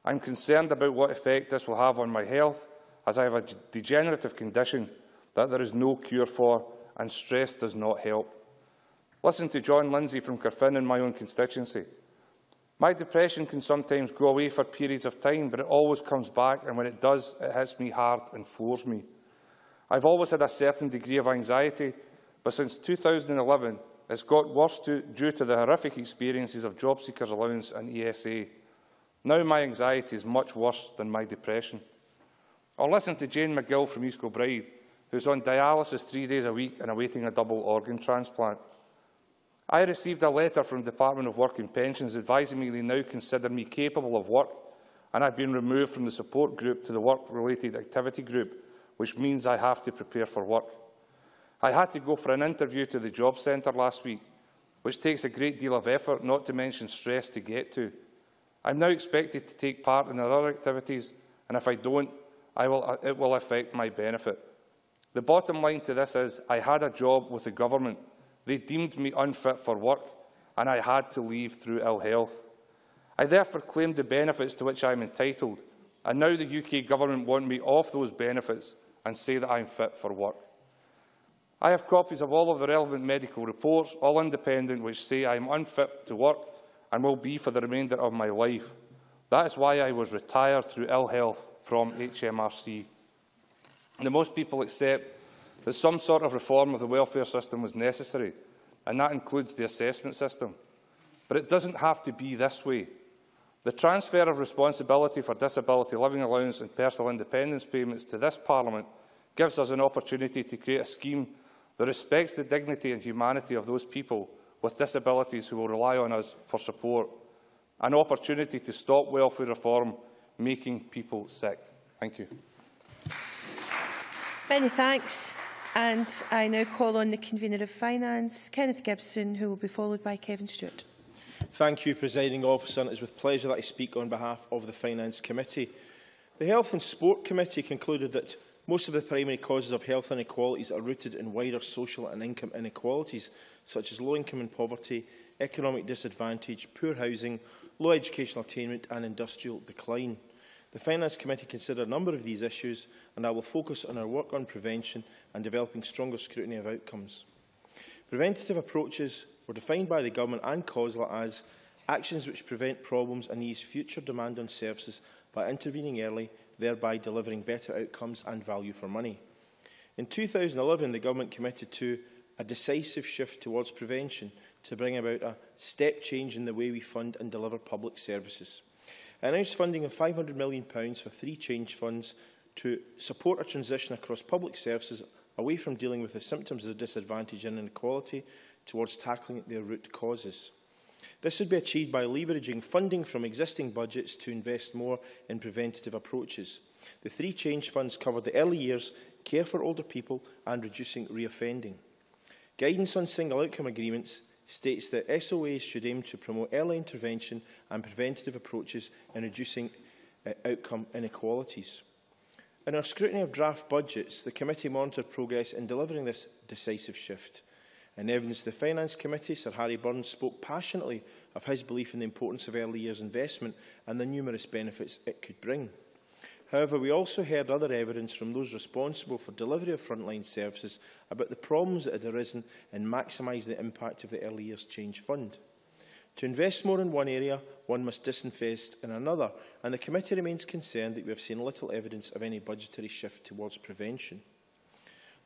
I'm concerned about what effect this will have on my health, as I have a degenerative condition that there is no cure for, and stress does not help. Listen to John Lindsay from Carfin in my own constituency. My depression can sometimes go away for periods of time, but it always comes back, and when it does, it hits me hard and floors me. I've always had a certain degree of anxiety, but since 2011, it's got worse to, due to the horrific experiences of job seekers allowance and ESA. Now my anxiety is much worse than my depression. Or listen to Jane McGill from East Kilbride, who's on dialysis three days a week and awaiting a double organ transplant. I received a letter from the Department of Work and Pensions advising me they now consider me capable of work and I've been removed from the support group to the work-related activity group, which means I have to prepare for work. I had to go for an interview to the job centre last week, which takes a great deal of effort, not to mention stress, to get to. I'm now expected to take part in other activities, and if I don't, I will, it will affect my benefit. The bottom line to this is I had a job with the government They deemed me unfit for work, and I had to leave through ill health. I therefore claimed the benefits to which I am entitled, and now the UK Government want me off those benefits and say that I am fit for work. I have copies of all of the relevant medical reports, all independent, which say I am unfit to work and will be for the remainder of my life. That is why I was retired through ill health from HMRC. And most people accept that some sort of reform of the welfare system was necessary, and that includes the assessment system. But it doesn't have to be this way. The transfer of responsibility for disability living allowance and personal independence payments to this Parliament gives us an opportunity to create a scheme that respects the dignity and humanity of those people with disabilities who will rely on us for support. An opportunity to stop welfare reform making people sick. Thank you. Many thanks. And I now call on the Convener of Finance, Kenneth Gibson, who will be followed by Kevin Stewart. Thank you, Presiding Officer. and It is with pleasure that I speak on behalf of the Finance Committee. The Health and Sport Committee concluded that most of the primary causes of health inequalities are rooted in wider social and income inequalities, such as low income and poverty, economic disadvantage, poor housing, low educational attainment and industrial decline. The Finance Committee considered a number of these issues and I will focus on our work on prevention and developing stronger scrutiny of outcomes. Preventative approaches were defined by the Government and COSLA as actions which prevent problems and ease future demand on services by intervening early, thereby delivering better outcomes and value for money. In 2011, the Government committed to a decisive shift towards prevention to bring about a step change in the way we fund and deliver public services announced funding of £500 million for three change funds to support a transition across public services away from dealing with the symptoms of disadvantage and inequality towards tackling their root causes. This would be achieved by leveraging funding from existing budgets to invest more in preventative approaches. The three change funds cover the early years, care for older people and reducing reoffending. Guidance on single outcome agreements states that SOAs should aim to promote early intervention and preventative approaches in reducing uh, outcome inequalities. In our scrutiny of draft budgets, the committee monitored progress in delivering this decisive shift. In evidence the Finance Committee, Sir Harry Burns spoke passionately of his belief in the importance of early years investment and the numerous benefits it could bring. However, we also heard other evidence from those responsible for delivery of frontline services about the problems that had arisen in maximising the impact of the Early Years Change Fund. To invest more in one area, one must disinvest in another, and the committee remains concerned that we have seen little evidence of any budgetary shift towards prevention.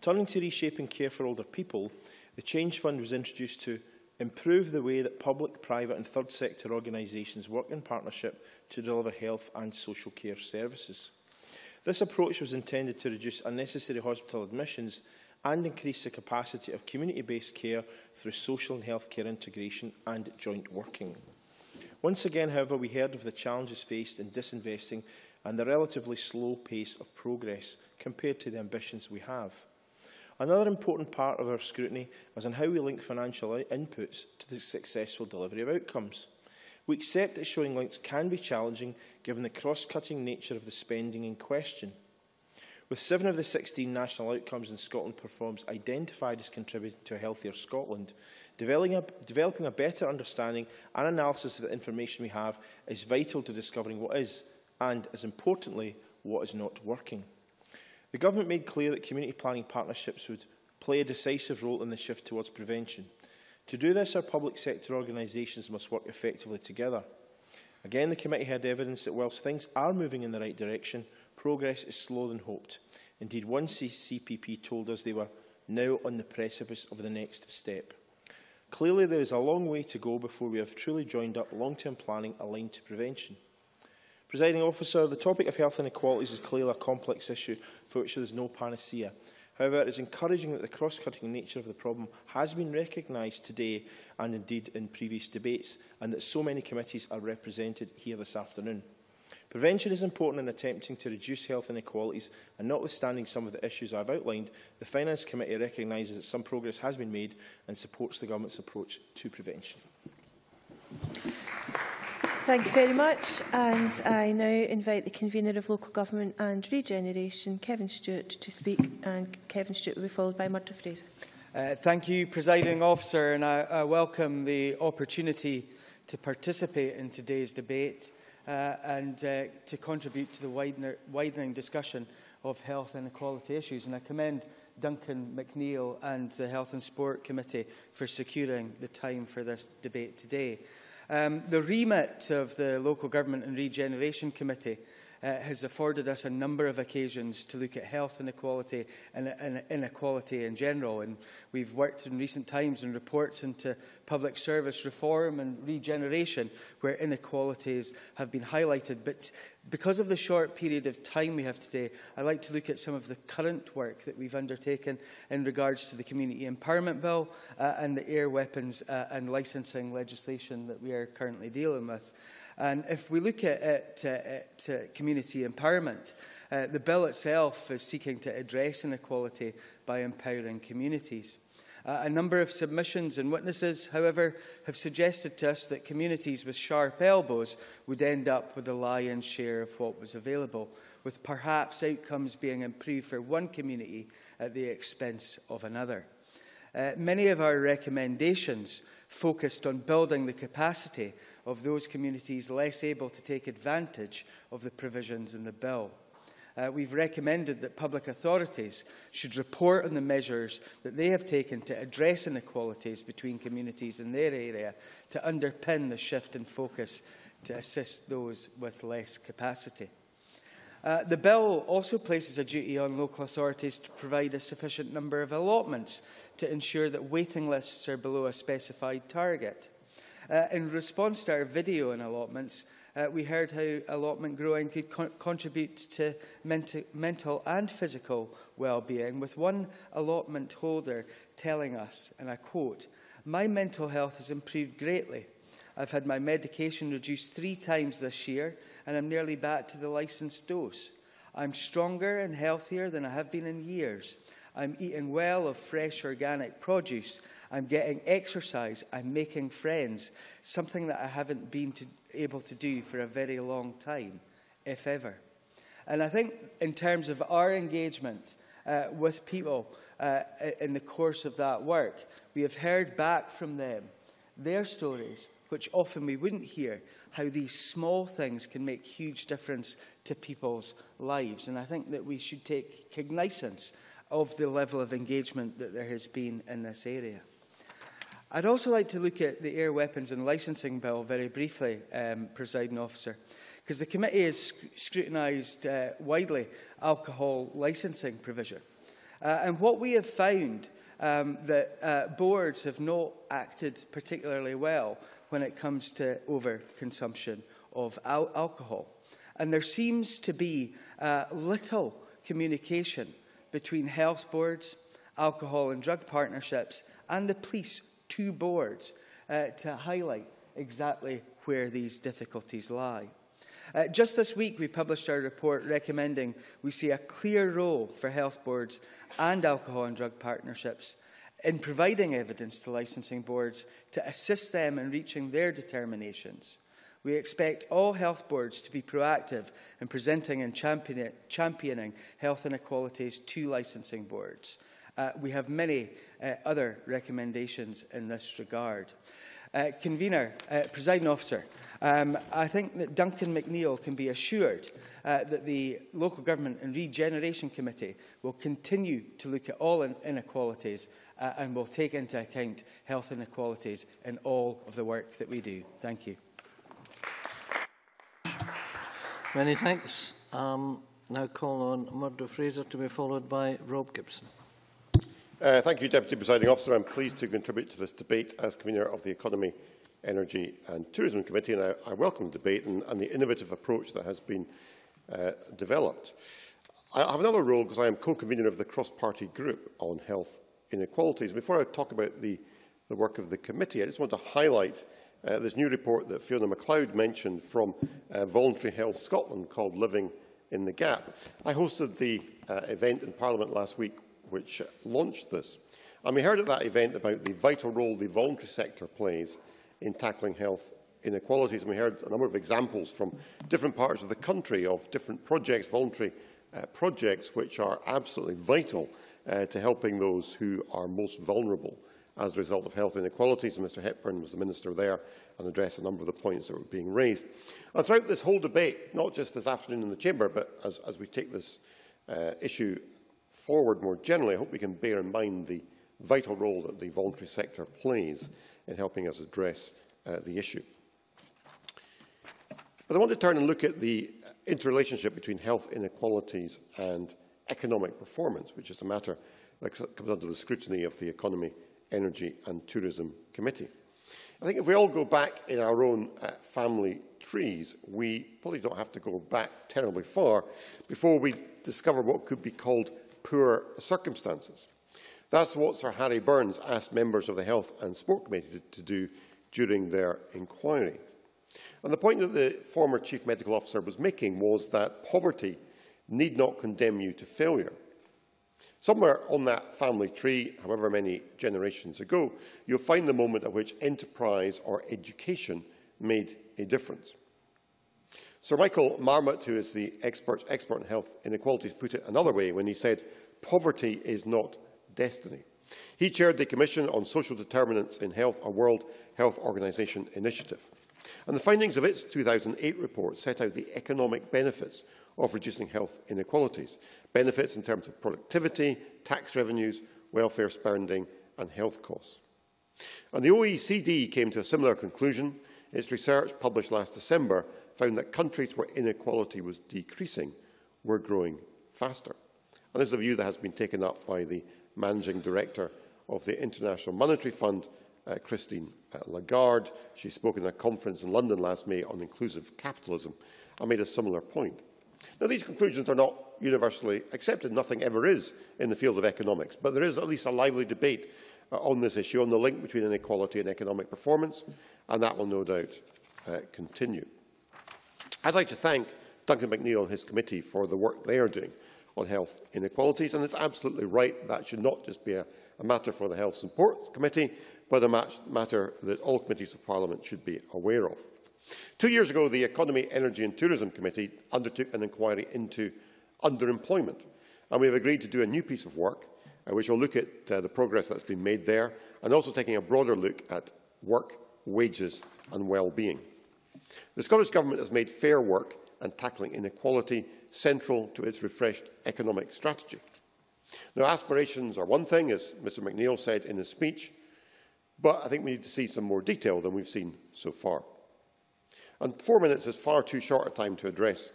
Turning to reshaping care for older people, the Change Fund was introduced to improve the way that public, private and third sector organisations work in partnership to deliver health and social care services. This approach was intended to reduce unnecessary hospital admissions and increase the capacity of community-based care through social and healthcare integration and joint working. Once again, however, we heard of the challenges faced in disinvesting and the relatively slow pace of progress compared to the ambitions we have. Another important part of our scrutiny is on how we link financial inputs to the successful delivery of outcomes. We accept that showing links can be challenging given the cross-cutting nature of the spending in question. With seven of the 16 national outcomes in Scotland performs identified as contributing to a healthier Scotland, developing a, developing a better understanding and analysis of the information we have is vital to discovering what is, and, as importantly, what is not working. The Government made clear that community planning partnerships would play a decisive role in the shift towards prevention. To do this, our public sector organisations must work effectively together. Again, the committee had evidence that whilst things are moving in the right direction, progress is slower than hoped. Indeed, one CPP told us they were now on the precipice of the next step. Clearly, there is a long way to go before we have truly joined up long-term planning aligned to prevention. Presiding officer, the topic of health inequalities is clearly a complex issue for which there is no panacea. However, it is encouraging that the cross-cutting nature of the problem has been recognised today and indeed in previous debates, and that so many committees are represented here this afternoon. Prevention is important in attempting to reduce health inequalities, and notwithstanding some of the issues I have outlined, the Finance Committee recognises that some progress has been made and supports the Government's approach to prevention. Thank you very much. And I now invite the Convener of Local Government and Regeneration, Kevin Stewart, to speak. And Kevin Stewart will be followed by Murdo Fraser. Uh, thank you, Presiding Officer, and I, I welcome the opportunity to participate in today's debate uh, and uh, to contribute to the widener, widening discussion of health inequality issues. And I commend Duncan McNeil and the Health and Sport Committee for securing the time for this debate today. Um, the remit of the Local Government and Regeneration Committee uh, has afforded us a number of occasions to look at health inequality and, and inequality in general. And we've worked in recent times in reports into public service reform and regeneration where inequalities have been highlighted. But because of the short period of time we have today, I'd like to look at some of the current work that we've undertaken in regards to the Community Empowerment Bill uh, and the air weapons uh, and licensing legislation that we are currently dealing with. And if we look at, at, at community empowerment, uh, the bill itself is seeking to address inequality by empowering communities. Uh, a number of submissions and witnesses, however, have suggested to us that communities with sharp elbows would end up with a lion's share of what was available, with perhaps outcomes being improved for one community at the expense of another. Uh, many of our recommendations focused on building the capacity of those communities less able to take advantage of the provisions in the bill. Uh, we've recommended that public authorities should report on the measures that they have taken to address inequalities between communities in their area to underpin the shift in focus to assist those with less capacity. Uh, the bill also places a duty on local authorities to provide a sufficient number of allotments to ensure that waiting lists are below a specified target. Uh, in response to our video on allotments, uh, we heard how allotment growing could co contribute to mental, mental and physical well-being, with one allotment holder telling us, and I quote, My mental health has improved greatly. I've had my medication reduced three times this year, and I'm nearly back to the licensed dose. I'm stronger and healthier than I have been in years. I'm eating well of fresh organic produce. I'm getting exercise. I'm making friends, something that I haven't been to, able to do for a very long time, if ever. And I think, in terms of our engagement uh, with people uh, in the course of that work, we have heard back from them their stories which often we wouldn't hear, how these small things can make huge difference to people's lives. And I think that we should take cognizance of the level of engagement that there has been in this area. I'd also like to look at the Air Weapons and Licensing Bill very briefly, um, Presiding Officer, because the committee has scrutinised uh, widely alcohol licensing provision. Uh, and what we have found um, that uh, boards have not acted particularly well when it comes to overconsumption of al alcohol. And there seems to be uh, little communication between health boards, alcohol and drug partnerships and the police two boards uh, to highlight exactly where these difficulties lie. Uh, just this week, we published our report recommending we see a clear role for health boards and alcohol and drug partnerships in providing evidence to licensing boards to assist them in reaching their determinations. We expect all health boards to be proactive in presenting and championing health inequalities to licensing boards. Uh, we have many uh, other recommendations in this regard. Uh, convener, uh, presiding officer, um, I think that Duncan McNeil can be assured uh, that the Local Government and Regeneration Committee will continue to look at all in inequalities uh, and will take into account health inequalities in all of the work that we do. Thank you. Many thanks. Um, now call on Murdo Fraser to be followed by Rob Gibson. Uh, thank you, Deputy Presiding Officer. I'm pleased to contribute to this debate as convener of the Economy, Energy and Tourism Committee, and I, I welcome the debate and, and the innovative approach that has been uh, developed. I have another role because I am co-convener of the cross-party group on health inequalities. Before I talk about the, the work of the committee, I just want to highlight uh, this new report that Fiona McLeod mentioned from uh, Voluntary Health Scotland called Living in the Gap. I hosted the uh, event in Parliament last week which launched this. And we heard at that event about the vital role the voluntary sector plays in tackling health inequalities. And we heard a number of examples from different parts of the country of different projects, voluntary uh, projects, which are absolutely vital uh, to helping those who are most vulnerable as a result of health inequalities. And Mr Hepburn was the Minister there and addressed a number of the points that were being raised. And throughout this whole debate, not just this afternoon in the Chamber, but as, as we take this uh, issue forward more generally, I hope we can bear in mind the vital role that the voluntary sector plays in helping us address uh, the issue. But I want to turn and look at the interrelationship between health inequalities and economic performance, which is a matter that comes under the scrutiny of the Economy, Energy and Tourism Committee. I think if we all go back in our own uh, family trees, we probably don't have to go back terribly far before we discover what could be called poor circumstances. That's what Sir Harry Burns asked members of the Health and Sport Committee to, to do during their inquiry. And the point that the former Chief Medical Officer was making was that poverty need not condemn you to failure. Somewhere on that family tree, however many generations ago, you'll find the moment at which enterprise or education made a difference. Sir Michael Marmot, who is the expert, expert in health inequalities, put it another way when he said, poverty is not destiny. He chaired the Commission on Social Determinants in Health, a World Health Organization initiative. And the findings of its 2008 report set out the economic benefits of reducing health inequalities. Benefits in terms of productivity, tax revenues, welfare spending and health costs. And the OECD came to a similar conclusion. Its research, published last December, found that countries where inequality was decreasing were growing faster. And this is a view that has been taken up by the Managing Director of the International Monetary Fund, uh, Christine uh, Lagarde. She spoke in a conference in London last May on inclusive capitalism and made a similar point. Now, these conclusions are not universally accepted. Nothing ever is in the field of economics. But there is at least a lively debate uh, on this issue, on the link between inequality and economic performance, and that will no doubt uh, continue. I'd like to thank Duncan McNeil and his committee for the work they are doing on health inequalities, and it's absolutely right that should not just be a, a matter for the Health Support Committee, but a matter that all committees of Parliament should be aware of. Two years ago, the Economy, Energy and Tourism Committee undertook an inquiry into underemployment, and we have agreed to do a new piece of work uh, which will look at uh, the progress that's been made there, and also taking a broader look at work wages and well-being. The Scottish Government has made fair work and tackling inequality central to its refreshed economic strategy. Now, aspirations are one thing, as Mr McNeil said in his speech, but I think we need to see some more detail than we've seen so far. And four minutes is far too short a time to address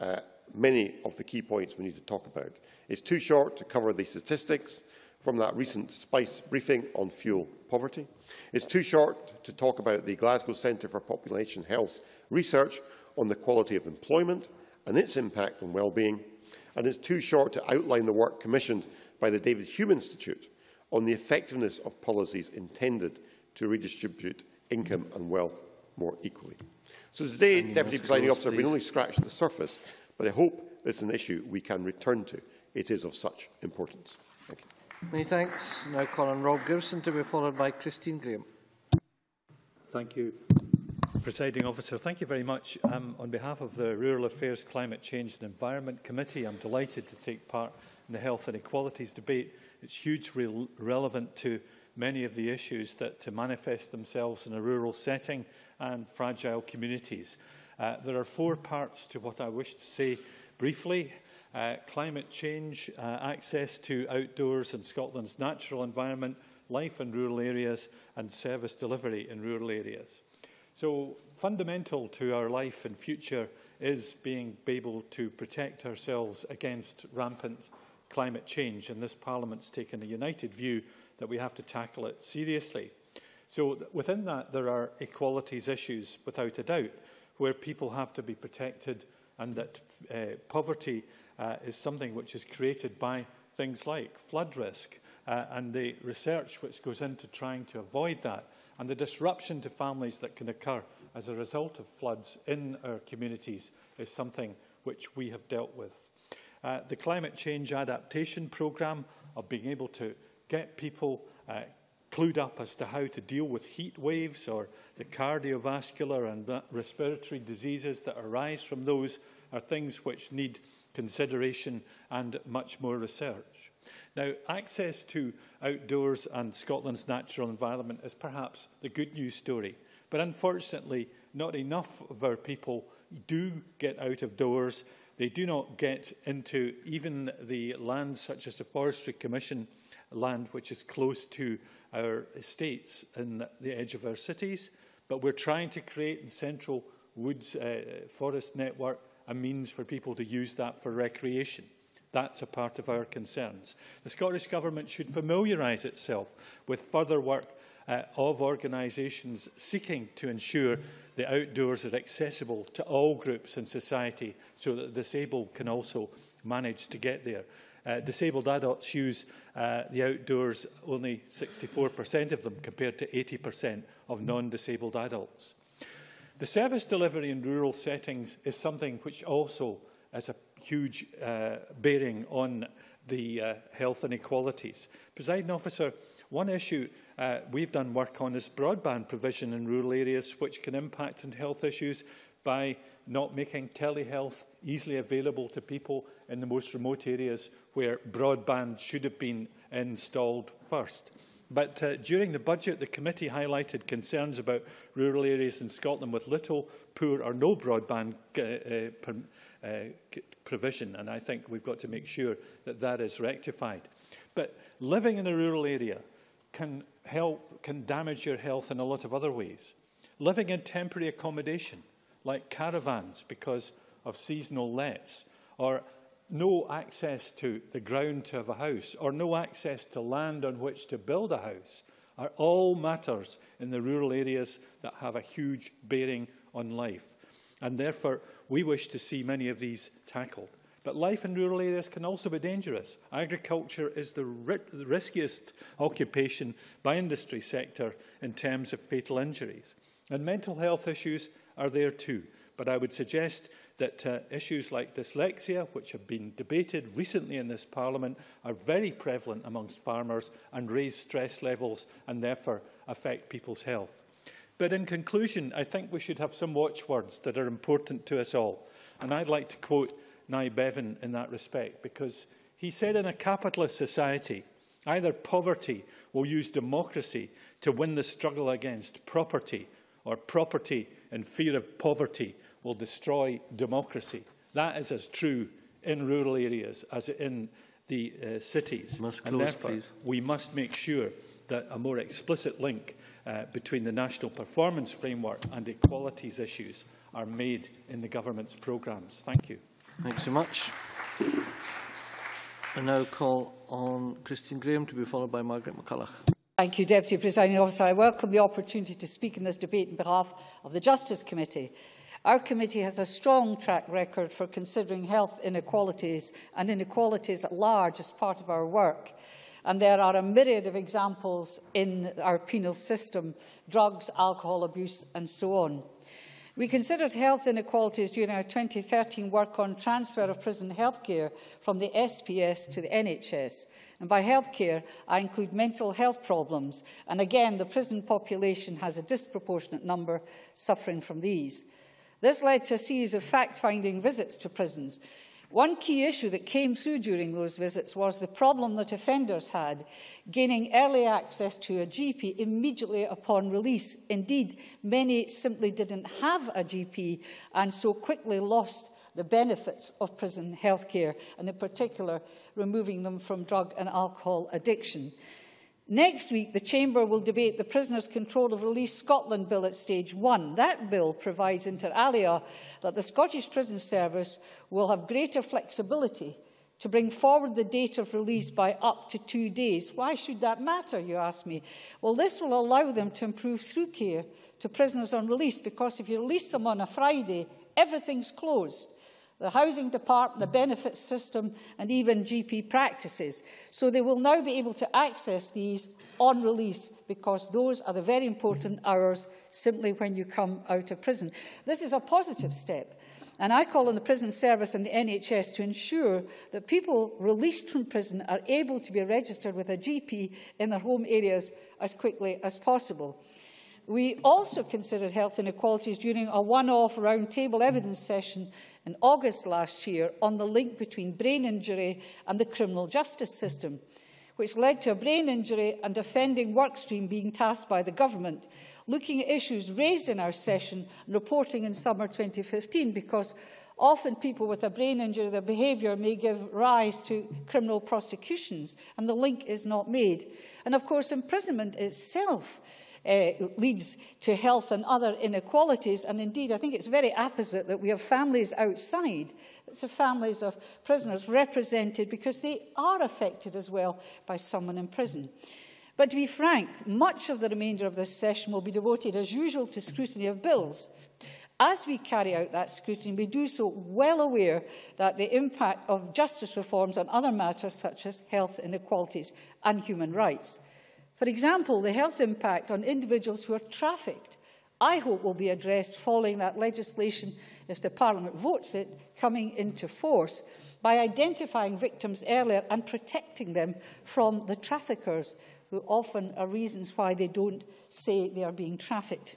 uh, many of the key points we need to talk about. It's too short to cover the statistics from that recent SPICE briefing on fuel poverty. It's too short to talk about the Glasgow Centre for Population Health research on the quality of employment and its impact on well-being. And it's too short to outline the work commissioned by the David Hume Institute on the effectiveness of policies intended to redistribute income and wealth more equally. So today, Deputy Presiding Officer, we only scratched the surface, but I hope this is an issue we can return to. It is of such importance. Thank you. Many thanks. Now calling Rob Gibson to be followed by Christine Grahame. Thank you, Presiding Officer. Thank you very much. Um, on behalf of the Rural Affairs, Climate Change and Environment Committee, I'm delighted to take part in the health and inequalities debate. It's hugely relevant to many of the issues that to manifest themselves in a rural setting and fragile communities. Uh, there are four parts to what I wish to say briefly. Uh, climate change, uh, access to outdoors and Scotland's natural environment, life in rural areas and service delivery in rural areas. So fundamental to our life and future is being able to protect ourselves against rampant climate change and this Parliament's taken a united view that we have to tackle it seriously. So within that, there are equalities issues, without a doubt, where people have to be protected and that uh, poverty uh, is something which is created by things like flood risk uh, and the research which goes into trying to avoid that and the disruption to families that can occur as a result of floods in our communities is something which we have dealt with. Uh, the climate change adaptation programme of being able to get people uh, clued up as to how to deal with heat waves or the cardiovascular and respiratory diseases that arise from those are things which need consideration and much more research. Now, access to outdoors and Scotland's natural environment is perhaps the good news story, but unfortunately, not enough of our people do get out of doors. They do not get into even the land such as the Forestry Commission land which is close to our estates and the edge of our cities, but we're trying to create in central woods uh, forest network a means for people to use that for recreation. That's a part of our concerns. The Scottish Government should familiarise itself with further work uh, of organisations seeking to ensure the outdoors are accessible to all groups in society so that the disabled can also manage to get there. Uh, disabled adults use uh, the outdoors only 64% of them compared to 80% of non-disabled adults. The service delivery in rural settings is something which also has a huge uh, bearing on the uh, health inequalities. Presiding officer, one issue uh, we've done work on is broadband provision in rural areas which can impact on health issues by not making telehealth easily available to people in the most remote areas where broadband should have been installed first. But uh, during the budget, the committee highlighted concerns about rural areas in Scotland with little, poor or no broadband uh, uh, uh provision, and I think we've got to make sure that that is rectified. But living in a rural area can, help, can damage your health in a lot of other ways. Living in temporary accommodation, like caravans because of seasonal lets, or no access to the ground to have a house or no access to land on which to build a house are all matters in the rural areas that have a huge bearing on life. And therefore, we wish to see many of these tackled. But life in rural areas can also be dangerous. Agriculture is the, the riskiest occupation by industry sector in terms of fatal injuries. And mental health issues are there too. But I would suggest that uh, issues like dyslexia, which have been debated recently in this Parliament, are very prevalent amongst farmers and raise stress levels and therefore affect people's health. But in conclusion, I think we should have some watchwords that are important to us all. And I'd like to quote Nye Bevan in that respect, because he said in a capitalist society, Either poverty will use democracy to win the struggle against property, or property in fear of poverty will destroy democracy. That is as true in rural areas as in the uh, cities. Must and close, therefore, please. we must make sure that a more explicit link uh, between the national performance framework and equalities issues are made in the government's programmes. Thank you. Thanks so much. I now call on Christine Grahame to be followed by Margaret McCulloch. Thank you, Deputy Presiding Officer. I welcome the opportunity to speak in this debate on behalf of the Justice Committee. Our committee has a strong track record for considering health inequalities and inequalities at large as part of our work. And there are a myriad of examples in our penal system, drugs, alcohol abuse and so on. We considered health inequalities during our 2013 work on transfer of prison healthcare from the SPS to the NHS. And by healthcare, I include mental health problems. And again, the prison population has a disproportionate number suffering from these. This led to a series of fact-finding visits to prisons. One key issue that came through during those visits was the problem that offenders had gaining early access to a GP immediately upon release. Indeed, many simply didn't have a GP and so quickly lost the benefits of prison healthcare, and in particular, removing them from drug and alcohol addiction. Next week, the Chamber will debate the Prisoners' Control of Release Scotland Bill at stage one. That bill provides inter alia that the Scottish Prison Service will have greater flexibility to bring forward the date of release by up to two days. Why should that matter, you ask me? Well, this will allow them to improve through care to prisoners on release, because if you release them on a Friday, everything's closed the housing department, the benefits system and even GP practices. So they will now be able to access these on release because those are the very important hours simply when you come out of prison. This is a positive step. And I call on the prison service and the NHS to ensure that people released from prison are able to be registered with a GP in their home areas as quickly as possible. We also considered health inequalities during a one-off round-table evidence session in August last year on the link between brain injury and the criminal justice system, which led to a brain injury and offending workstream being tasked by the government, looking at issues raised in our session and reporting in summer 2015, because often people with a brain injury, their behaviour may give rise to criminal prosecutions, and the link is not made. And of course, imprisonment itself uh, leads to health and other inequalities. And indeed, I think it's very apposite that we have families outside, it's the families of prisoners represented because they are affected as well by someone in prison. But to be frank, much of the remainder of this session will be devoted, as usual, to scrutiny of bills. As we carry out that scrutiny, we do so well aware that the impact of justice reforms on other matters such as health inequalities and human rights For example, the health impact on individuals who are trafficked, I hope will be addressed following that legislation, if the Parliament votes it, coming into force, by identifying victims earlier and protecting them from the traffickers, who often are reasons why they don't say they are being trafficked.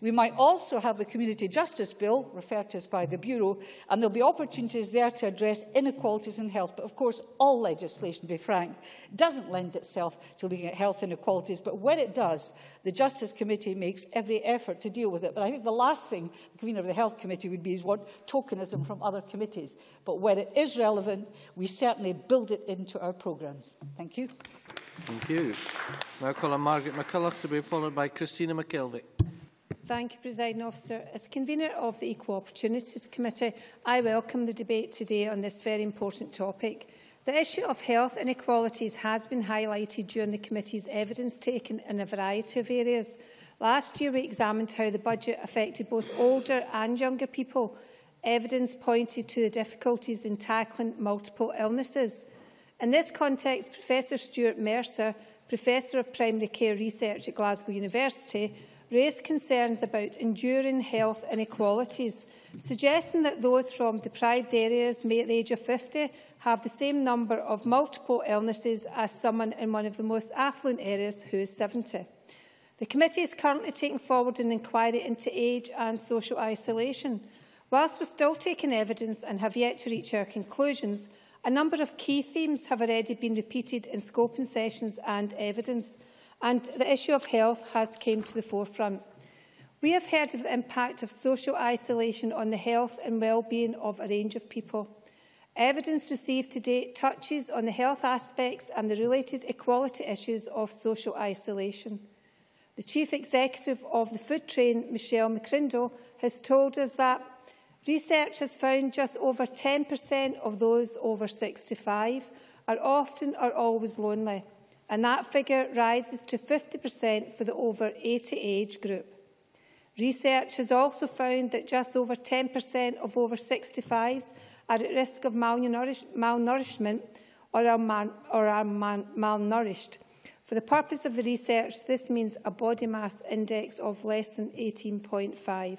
We might also have the Community Justice Bill, referred to as by the Bureau, and there will be opportunities there to address inequalities in health. But of course, all legislation, to be frank, doesn't lend itself to looking at health inequalities. But when it does, the Justice Committee makes every effort to deal with it. But I think the last thing the Convener of the Health Committee would be is want tokenism from other committees. But when it is relevant, we certainly build it into our programmes. Thank you. Thank you. Now call on Margaret McCulloch to be followed by Christina McKelvie. Thank you, President Officer. As convener of the Equal Opportunities Committee, I welcome the debate today on this very important topic. The issue of health inequalities has been highlighted during the committee's evidence taken in a variety of areas. Last year, we examined how the budget affected both older and younger people. Evidence pointed to the difficulties in tackling multiple illnesses. In this context, Professor Stewart Mercer, Professor of Primary Care Research at Glasgow University, raised concerns about enduring health inequalities, suggesting that those from deprived areas may at the age of 50 have the same number of multiple illnesses as someone in one of the most affluent areas who is 70. The committee is currently taking forward an inquiry into age and social isolation. Whilst we're still taking evidence and have yet to reach our conclusions, A number of key themes have already been repeated in scoping sessions and evidence, and the issue of health has come to the forefront. We have heard of the impact of social isolation on the health and well-being of a range of people. Evidence received to date touches on the health aspects and the related equality issues of social isolation. The Chief Executive of the Food Train, Michelle McCrindle, has told us that research has found just over 10% of those over 65 are often or always lonely, and that figure rises to 50% for the over 80 age group. Research has also found that just over 10% of over 65s are at risk of malnourish malnourishment or are, man or are man malnourished. For the purpose of the research, this means a body mass index of less than 18.5.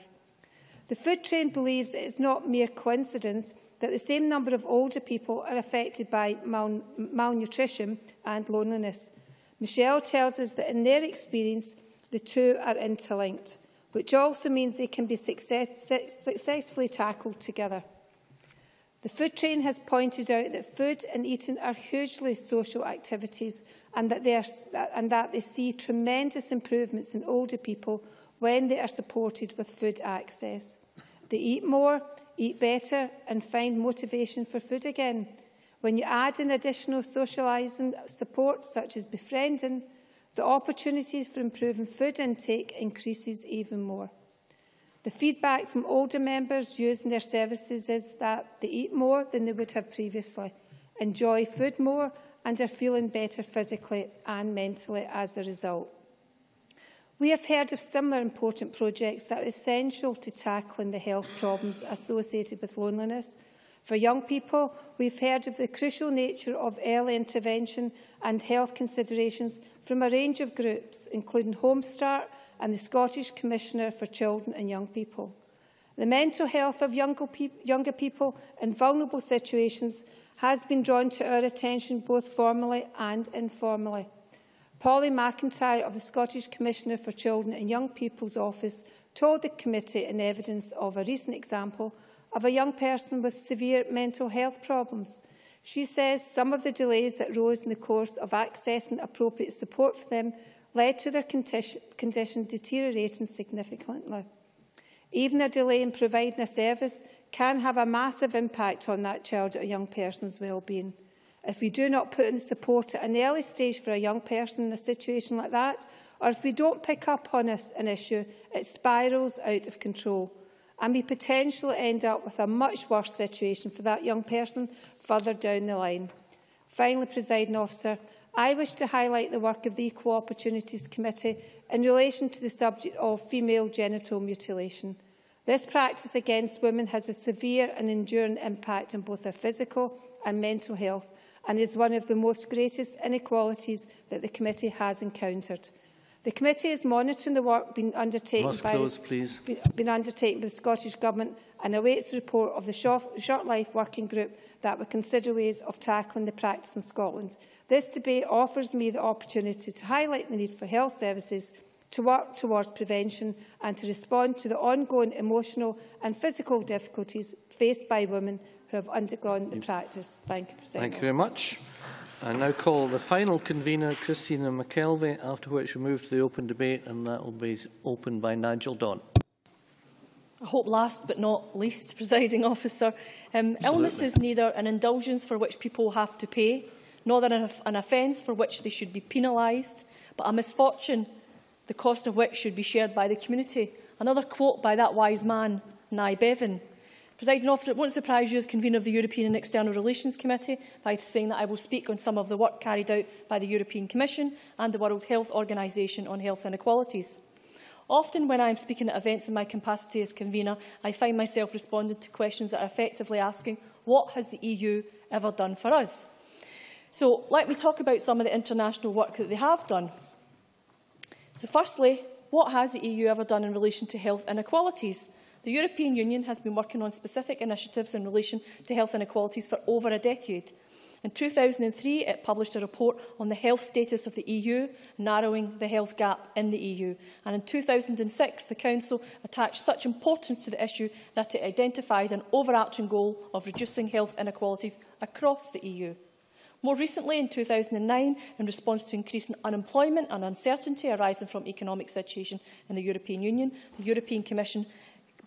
The food train believes it is not mere coincidence that the same number of older people are affected by mal malnutrition and loneliness. Michelle tells us that in their experience, the two are interlinked, which also means they can be success successfully tackled together. The food train has pointed out that food and eating are hugely social activities and that, they are, and that they see tremendous improvements in older people when they are supported with food access. They eat more, eat better and find motivation for food again. When you add in additional socialising support such as befriending, the opportunities for improving food intake increases even more. The feedback from older members using their services is that they eat more than they would have previously, enjoy food more and are feeling better physically and mentally as a result. We have heard of similar important projects that are essential to tackling the health problems associated with loneliness. For young people, we've heard of the crucial nature of early intervention and health considerations from a range of groups, including Home Start and the Scottish Commissioner for Children and Young People. The mental health of younger, younger people in vulnerable situations has been drawn to our attention both formally and informally. Polly McIntyre of the Scottish Commissioner for Children and Young People's Office told the committee in evidence of a recent example of a young person with severe mental health problems. She says some of the delays that rose in the course of accessing appropriate support for them led to their condition deteriorating significantly. Even a delay in providing a service can have a massive impact on that child or young person's well-being. if we do not put in support at an early stage for a young person in a situation like that, or if we don't pick up on this, an issue, it spirals out of control. And we potentially end up with a much worse situation for that young person further down the line. Finally, presiding officer, I wish to highlight the work of the Equal Opportunities Committee in relation to the subject of female genital mutilation. This practice against women has a severe and enduring impact on both their physical and mental health, and is one of the most greatest inequalities that the committee has encountered. The committee is monitoring the work being undertaken, by, close, been undertaken by the Scottish Government and awaits the report of the Short, Short Life Working Group that will consider ways of tackling the practice in Scotland. This debate offers me the opportunity to highlight the need for health services to work towards prevention and to respond to the ongoing emotional and physical difficulties faced by women who have undergone the practice. Thank you, President. Thank you very much. I now call the final convener, Christina McKelvie, after which we move to the open debate, and that will be opened by Nigel Don. I hope last but not least, presiding officer, um, illness is neither an indulgence for which people have to pay, nor an, an offence for which they should be penalised, but a misfortune, the cost of which should be shared by the community. Another quote by that wise man, Nye Bevan. Presiding officer, it won't surprise you as convener of the European and External Relations Committee by saying that I will speak on some of the work carried out by the European Commission and the World Health Organization on health inequalities. Often when I am speaking at events in my capacity as convener, I find myself responding to questions that are effectively asking, what has the EU ever done for us? So let me talk about some of the international work that they have done. So firstly, what has the EU ever done in relation to health inequalities? The European Union has been working on specific initiatives in relation to health inequalities for over a decade. In 2003, it published a report on the health status of the EU, narrowing the health gap in the EU. And in 2006, the Council attached such importance to the issue that it identified an overarching goal of reducing health inequalities across the EU. More recently, in 2009, in response to increasing unemployment and uncertainty arising from economic situation in the European Union, the European Commission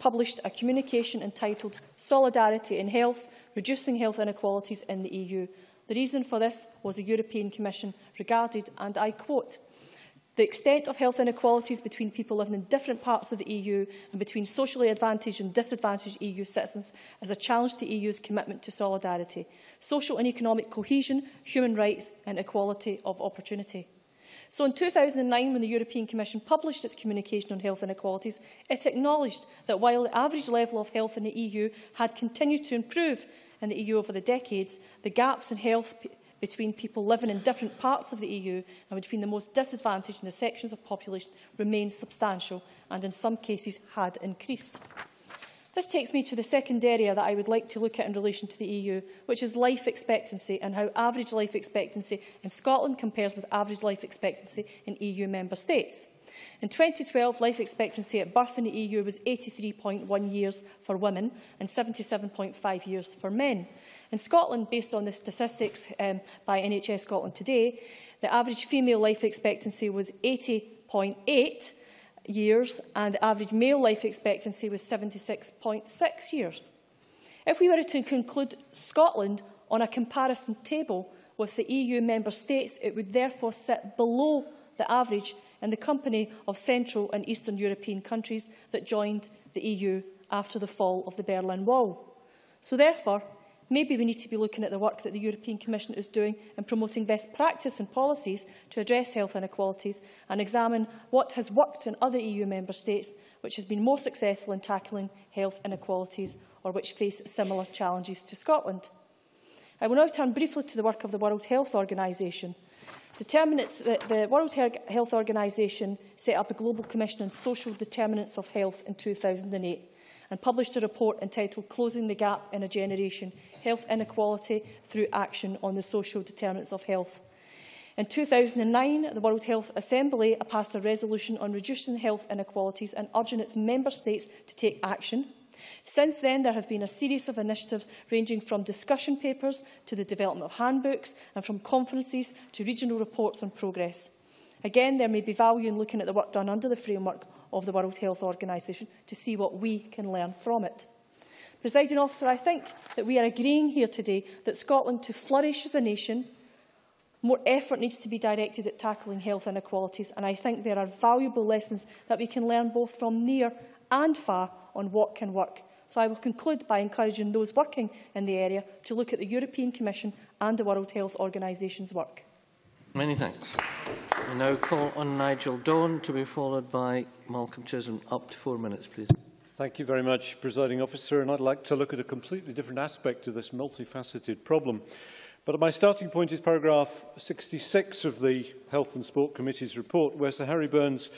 published a communication entitled Solidarity in Health, Reducing Health Inequalities in the EU. The reason for this was the European Commission regarded, and I quote, the extent of health inequalities between people living in different parts of the EU and between socially advantaged and disadvantaged EU citizens is a challenge to the EU's commitment to solidarity, social and economic cohesion, human rights and equality of opportunity. So in 2009, when the European Commission published its communication on health inequalities, it acknowledged that while the average level of health in the EU had continued to improve in the EU over the decades, the gaps in health between people living in different parts of the EU and between the most disadvantaged and the sections of population remain substantial and in some cases had increased. This takes me to the second area that I would like to look at in relation to the EU, which is life expectancy and how average life expectancy in Scotland compares with average life expectancy in EU member states. In 2012, life expectancy at birth in the EU was 83.1 years for women and 77.5 years for men. In Scotland, based on the statistics um, by NHS Scotland today, the average female life expectancy was 80.8 years and the average male life expectancy was 76.6 years. If we were to conclude Scotland on a comparison table with the EU member states, it would therefore sit below the average in the company of Central and Eastern European countries that joined the EU after the fall of the Berlin Wall. So therefore, maybe we need to be looking at the work that the European Commission is doing in promoting best practice and policies to address health inequalities and examine what has worked in other EU member states which has been more successful in tackling health inequalities or which face similar challenges to Scotland. I will now turn briefly to the work of the World Health Organization. Determinants, the, the World Health Organization set up a Global Commission on Social Determinants of Health in 2008 and published a report entitled Closing the Gap in a Generation, Health Inequality Through Action on the Social Determinants of Health. In 2009, the World Health Assembly passed a resolution on reducing health inequalities and urging its member states to take action. Since then, there have been a series of initiatives ranging from discussion papers to the development of handbooks and from conferences to regional reports on progress. Again, there may be value in looking at the work done under the framework of the World Health Organization to see what we can learn from it. Presiding officer, I think that we are agreeing here today that Scotland, to flourish as a nation, more effort needs to be directed at tackling health inequalities, and I think there are valuable lessons that we can learn both from near and far on what can work. So I will conclude by encouraging those working in the area to look at the European Commission and the World Health Organisation's work. Many thanks. We now call on Nigel Don to be followed by Malcolm Chisholm. Up to four minutes, please. Thank you very much, Presiding Officer. And I'd like to look at a completely different aspect of this multifaceted problem. But my starting point is paragraph 66 of the Health and Sport Committee's report, where Sir Harry Burns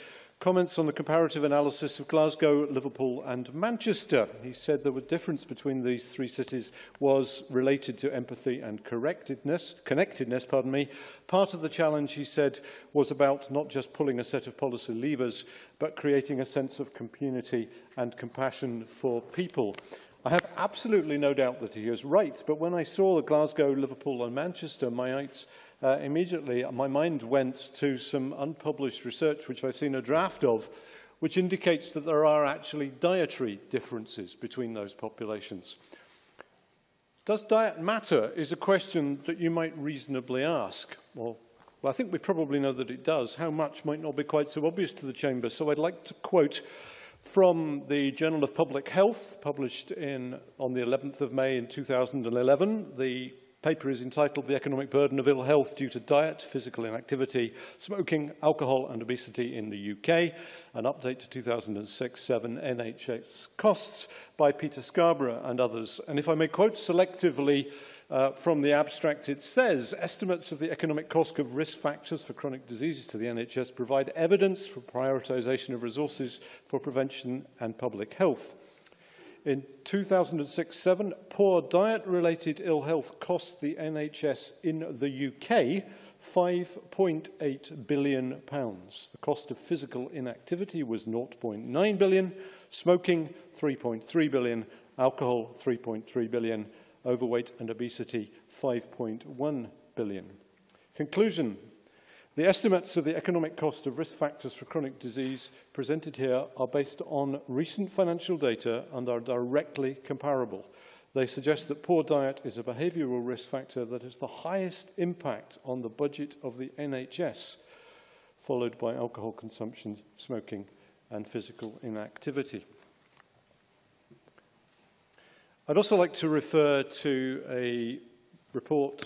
comments on the comparative analysis of Glasgow, Liverpool and Manchester. He said the difference between these three cities was related to empathy and correctedness, connectedness. Pardon me. Part of the challenge, he said, was about not just pulling a set of policy levers, but creating a sense of community and compassion for people. I have absolutely no doubt that he is right, but when I saw the Glasgow, Liverpool and Manchester, my eyes uh, immediately my mind went to some unpublished research which I've seen a draft of, which indicates that there are actually dietary differences between those populations. Does diet matter is a question that you might reasonably ask. Well, well, I think we probably know that it does. How much might not be quite so obvious to the Chamber. So I'd like to quote from the Journal of Public Health, published in, on the 11th of May in 2011. The paper is entitled The Economic Burden of Ill Health Due to Diet, Physical Inactivity, Smoking, Alcohol and Obesity in the UK, an update to 2006-7 NHS costs by Peter Scarborough and others. And if I may quote selectively uh, from the abstract, it says, estimates of the economic cost of risk factors for chronic diseases to the NHS provide evidence for prioritisation of resources for prevention and public health. In 2006-7, poor diet-related ill health cost the NHS in the UK £5.8 billion. The cost of physical inactivity was £0.9 billion, smoking £3.3 billion, alcohol £3.3 billion, overweight and obesity £5.1 billion. Conclusion. The estimates of the economic cost of risk factors for chronic disease presented here are based on recent financial data and are directly comparable. They suggest that poor diet is a behavioural risk factor that has the highest impact on the budget of the NHS, followed by alcohol consumption, smoking and physical inactivity. I'd also like to refer to a report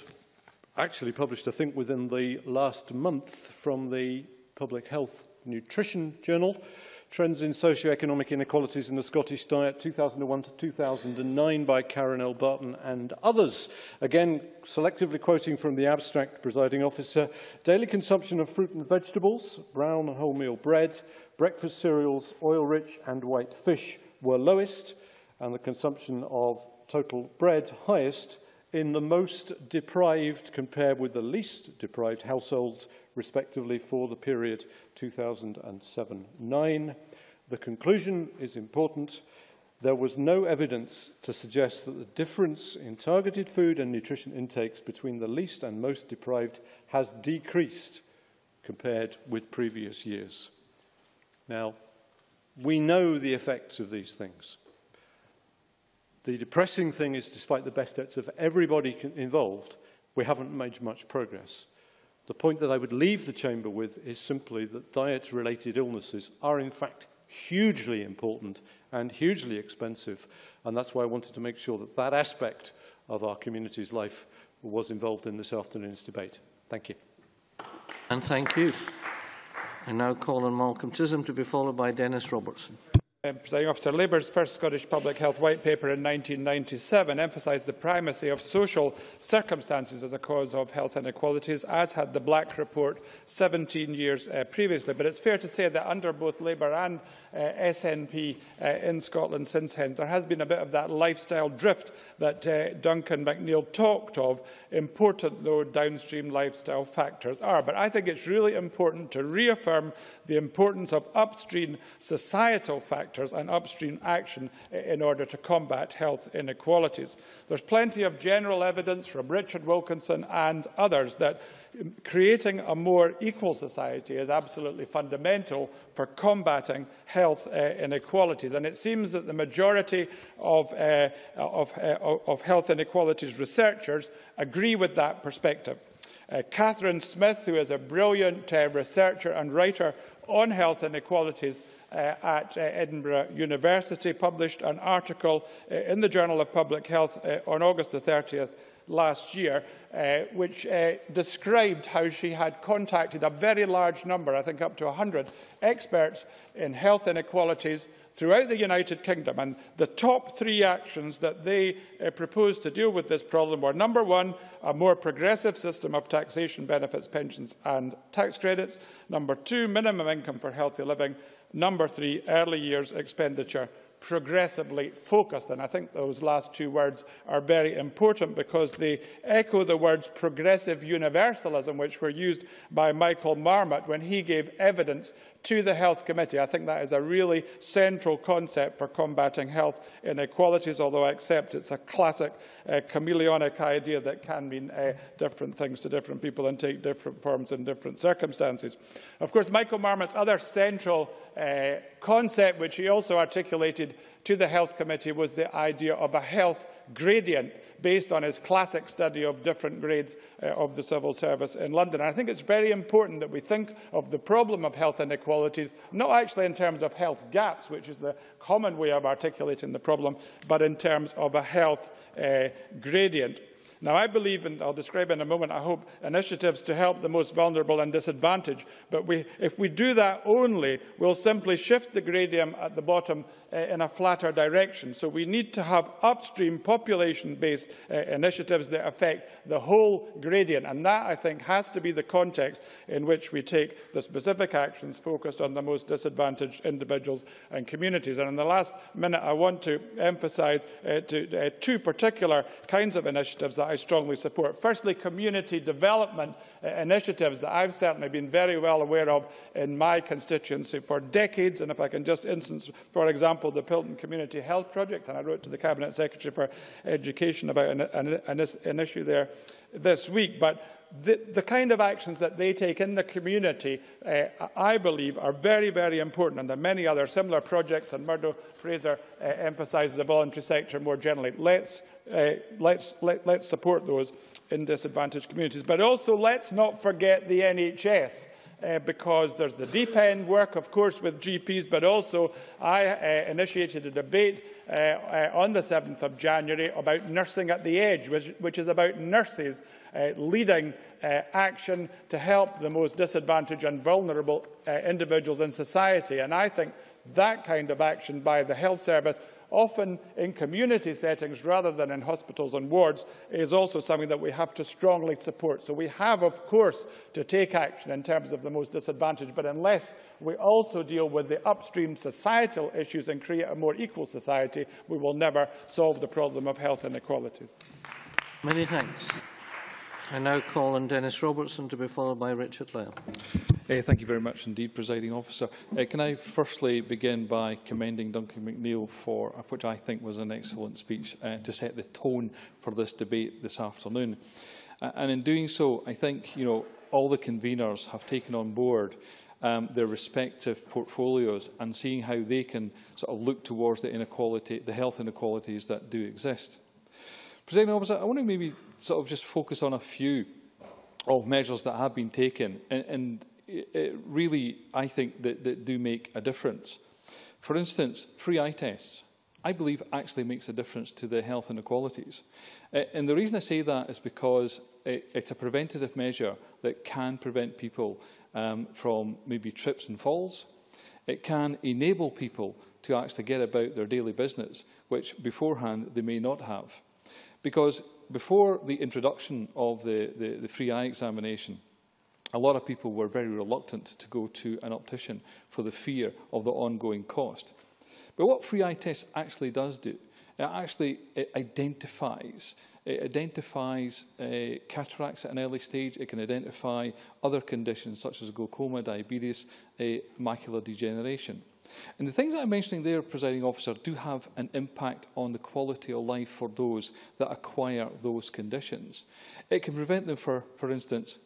actually published, I think, within the last month from the Public Health Nutrition Journal, Trends in Socioeconomic Inequalities in the Scottish Diet, 2001 to 2009 by Karen L. Barton and others. Again, selectively quoting from the abstract presiding officer, daily consumption of fruit and vegetables, brown and wholemeal bread, breakfast cereals, oil-rich and white fish were lowest, and the consumption of total bread highest in the most deprived compared with the least deprived households, respectively, for the period 2007-9. The conclusion is important. There was no evidence to suggest that the difference in targeted food and nutrition intakes between the least and most deprived has decreased compared with previous years. Now, we know the effects of these things. The depressing thing is, despite the best efforts of everybody involved, we haven't made much progress. The point that I would leave the chamber with is simply that diet-related illnesses are in fact hugely important and hugely expensive. And that's why I wanted to make sure that that aspect of our community's life was involved in this afternoon's debate. Thank you. And thank you. I now call on Malcolm Chisholm to be followed by Dennis Robertson. Presiding Officer, Labour's first Scottish Public Health White Paper in 1997 emphasised the primacy of social circumstances as a cause of health inequalities, as had the Black Report 17 years uh, previously. But it's fair to say that under both Labour and uh, SNP uh, in Scotland since then, there has been a bit of that lifestyle drift that uh, Duncan McNeil talked of, important though downstream lifestyle factors are. But I think it's really important to reaffirm the importance of upstream societal factors and upstream action in order to combat health inequalities. There's plenty of general evidence from Richard Wilkinson and others that creating a more equal society is absolutely fundamental for combating health uh, inequalities. And it seems that the majority of, uh, of, uh, of health inequalities researchers agree with that perspective. Uh, Katherine Smith, who is a brilliant uh, researcher and writer on health inequalities, at uh, Edinburgh University published an article uh, in the Journal of Public Health uh, on August the 30th last year, uh, which uh, described how she had contacted a very large number, I think up to 100, experts in health inequalities throughout the United Kingdom. And the top three actions that they uh, proposed to deal with this problem were, number one, a more progressive system of taxation, benefits, pensions and tax credits. Number two, minimum income for healthy living. Number three, early years expenditure progressively focused. And I think those last two words are very important because they echo the words progressive universalism, which were used by Michael Marmot when he gave evidence to the Health Committee. I think that is a really central concept for combating health inequalities, although I accept it's a classic uh, chameleonic idea that can mean uh, different things to different people and take different forms in different circumstances. Of course, Michael Marmot's other central uh, concept, which he also articulated to the Health Committee, was the idea of a health gradient based on his classic study of different grades uh, of the civil service in London. And I think it's very important that we think of the problem of health inequalities, not actually in terms of health gaps, which is the common way of articulating the problem, but in terms of a health uh, gradient. Now, I believe, and I'll describe in a moment, I hope, initiatives to help the most vulnerable and disadvantaged. But we, if we do that only, we'll simply shift the gradient at the bottom uh, in a flatter direction. So we need to have upstream population-based uh, initiatives that affect the whole gradient. And that, I think, has to be the context in which we take the specific actions focused on the most disadvantaged individuals and communities. And in the last minute, I want to emphasise uh, to, uh, two particular kinds of initiatives that I strongly support. Firstly, community development uh, initiatives that I've certainly been very well aware of in my constituency for decades. And if I can just instance, for example, the Pilton Community Health Project, and I wrote to the Cabinet Secretary for Education about an, an, an issue there this week. But the, the kind of actions that they take in the community, uh, I believe, are very, very important. And there are many other similar projects, and Murdo Fraser uh, emphasises the voluntary sector more generally. Let's, uh, let's, let, let's support those in disadvantaged communities. But also, let's not forget the NHS uh, because there's the deep end work, of course, with GPs, but also I uh, initiated a debate uh, uh, on the 7th of January about nursing at the edge, which, which is about nurses uh, leading uh, action to help the most disadvantaged and vulnerable individuals in society. And I think that kind of action by the health service often in community settings rather than in hospitals and wards, is also something that we have to strongly support. So we have, of course, to take action in terms of the most disadvantaged, but unless we also deal with the upstream societal issues and create a more equal society, we will never solve the problem of health inequalities. Many thanks. I now call on Dennis Robertson to be followed by Richard Lyle. Uh, thank you very much indeed, Presiding Officer. Uh, can I firstly begin by commending Duncan McNeil for uh, which I think was an excellent speech uh, to set the tone for this debate this afternoon. And in doing so, I think you know all the conveners have taken on board um, their respective portfolios and seeing how they can sort of look towards the inequality, the health inequalities that do exist. Presiding Officer, I want to maybe sort of just focus on a few of measures that have been taken and, and really, I think, that, that do make a difference. For instance, free eye tests, I believe, actually makes a difference to the health inequalities. Uh, and the reason I say that is because it, it's a preventative measure that can prevent people um, from maybe trips and falls. It can enable people to actually get about their daily business, which beforehand they may not have. Because before the introduction of the, the, the free eye examination, a lot of people were very reluctant to go to an optician for the fear of the ongoing cost. But what free eye test actually does do, it actually it identifies it identifies uh, cataracts at an early stage. It can identify other conditions such as glaucoma, diabetes, uh, macular degeneration. And the things that I'm mentioning there, presiding officer, do have an impact on the quality of life for those that acquire those conditions. It can prevent them, for, for instance,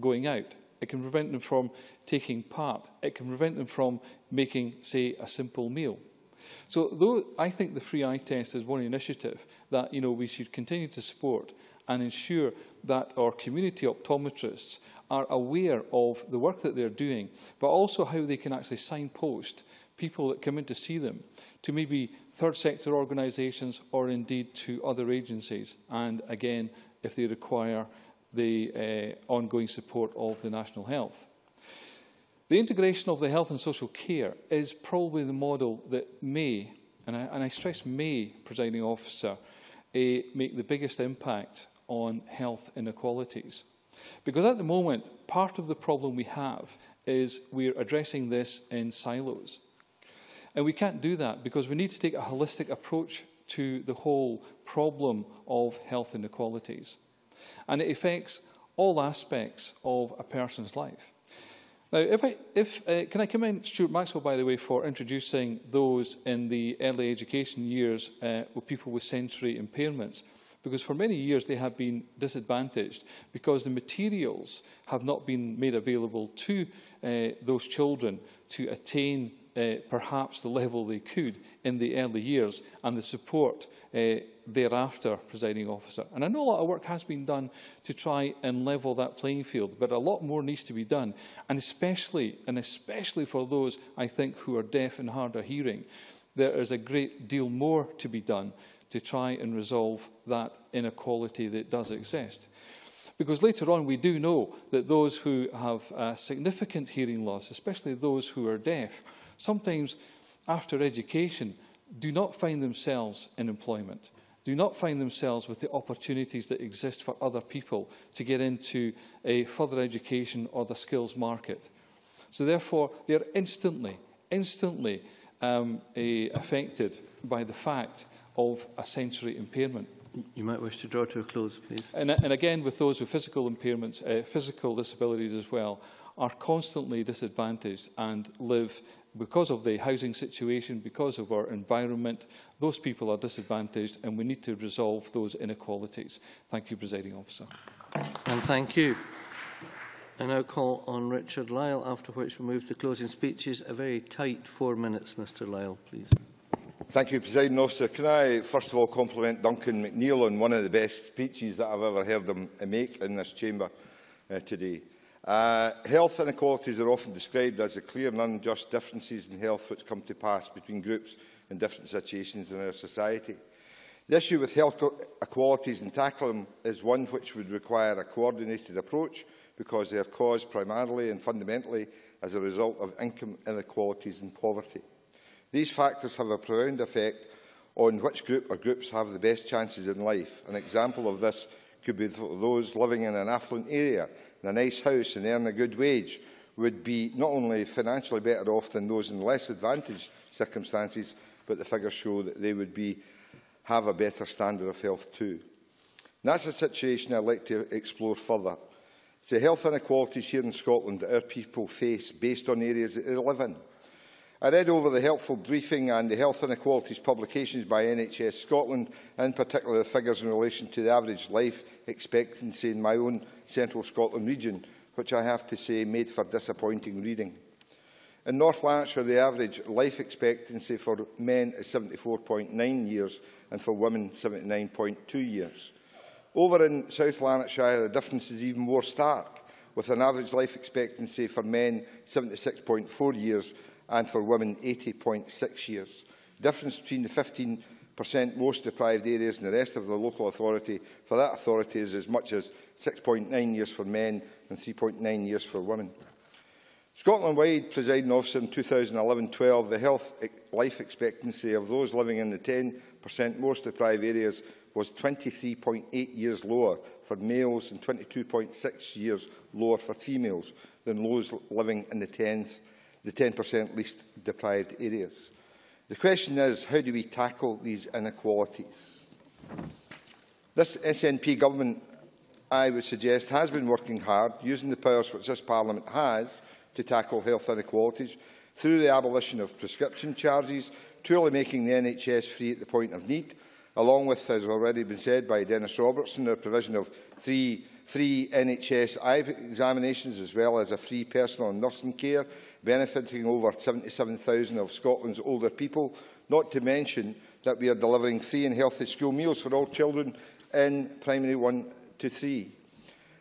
going out. It can prevent them from taking part. It can prevent them from making, say, a simple meal. So though I think the free eye test is one initiative that you know, we should continue to support and ensure that our community optometrists are aware of the work that they're doing, but also how they can actually signpost people that come in to see them to maybe third sector organisations or indeed to other agencies. And again, if they require the uh, ongoing support of the National Health. The integration of the health and social care is probably the model that may, and I, and I stress may, presiding officer, uh, make the biggest impact on health inequalities. Because at the moment, part of the problem we have is we're addressing this in silos. And we can't do that because we need to take a holistic approach to the whole problem of health inequalities and it affects all aspects of a person's life. Now, if I, if, uh, can I commend Stewart Maxwell, by the way, for introducing those in the early education years uh, with people with sensory impairments, because for many years they have been disadvantaged because the materials have not been made available to uh, those children to attain uh, perhaps the level they could in the early years and the support uh, thereafter, presiding officer. And I know a lot of work has been done to try and level that playing field, but a lot more needs to be done, and especially, and especially for those, I think, who are deaf and hard of hearing, there is a great deal more to be done to try and resolve that inequality that does exist. Because later on, we do know that those who have uh, significant hearing loss, especially those who are deaf, sometimes after education do not find themselves in employment, do not find themselves with the opportunities that exist for other people to get into a further education or the skills market. So therefore, they are instantly, instantly um, a, affected by the fact of a sensory impairment. You might wish to draw to a close, please. And, and again, with those with physical impairments, uh, physical disabilities as well, are constantly disadvantaged and live because of the housing situation, because of our environment, those people are disadvantaged and we need to resolve those inequalities. Thank you, Presiding Officer. And thank you. I now call on Richard Lyle, after which we move to closing speeches. A very tight four minutes, Mr Lyle, please. Thank you, President Officer. Can I first of all compliment Duncan McNeil on one of the best speeches that I've ever heard him make in this chamber uh, today. Uh, health inequalities are often described as the clear and unjust differences in health which come to pass between groups in different situations in our society. The issue with health inequalities and tackling them is one which would require a coordinated approach because they are caused primarily and fundamentally as a result of income inequalities and poverty. These factors have a profound effect on which group or groups have the best chances in life. An example of this could be those living in an affluent area, in a nice house and earn a good wage, would be not only financially better off than those in less advantaged circumstances, but the figures show that they would be, have a better standard of health too. And that's a situation I'd like to explore further. It's the health inequalities here in Scotland that our people face based on areas that they live in. I read over the helpful briefing and the health inequalities publications by NHS Scotland, in particular the figures in relation to the average life expectancy in my own central Scotland region, which I have to say made for disappointing reading. In North Lanarkshire, the average life expectancy for men is 74.9 years and for women 79.2 years. Over in South Lanarkshire, the difference is even more stark, with an average life expectancy for men 76.4 years and for women 80.6 years. The difference between the 15% most deprived areas and the rest of the local authority for that authority is as much as 6.9 years for men and 3.9 years for women. Scotland-wide, presiding officer in 2011-12, the health life expectancy of those living in the 10% most deprived areas was 23.8 years lower for males and 22.6 years lower for females than those living in the 10th the 10% least deprived areas. The question is, how do we tackle these inequalities? This SNP government, I would suggest, has been working hard, using the powers which this Parliament has to tackle health inequalities through the abolition of prescription charges, truly making the NHS free at the point of need, along with, as already been said by Dennis Robertson, the provision of three free NHS eye examinations as well as a free personal and nursing care benefiting over 77,000 of Scotland's older people, not to mention that we are delivering free and healthy school meals for all children in primary 1 to 3.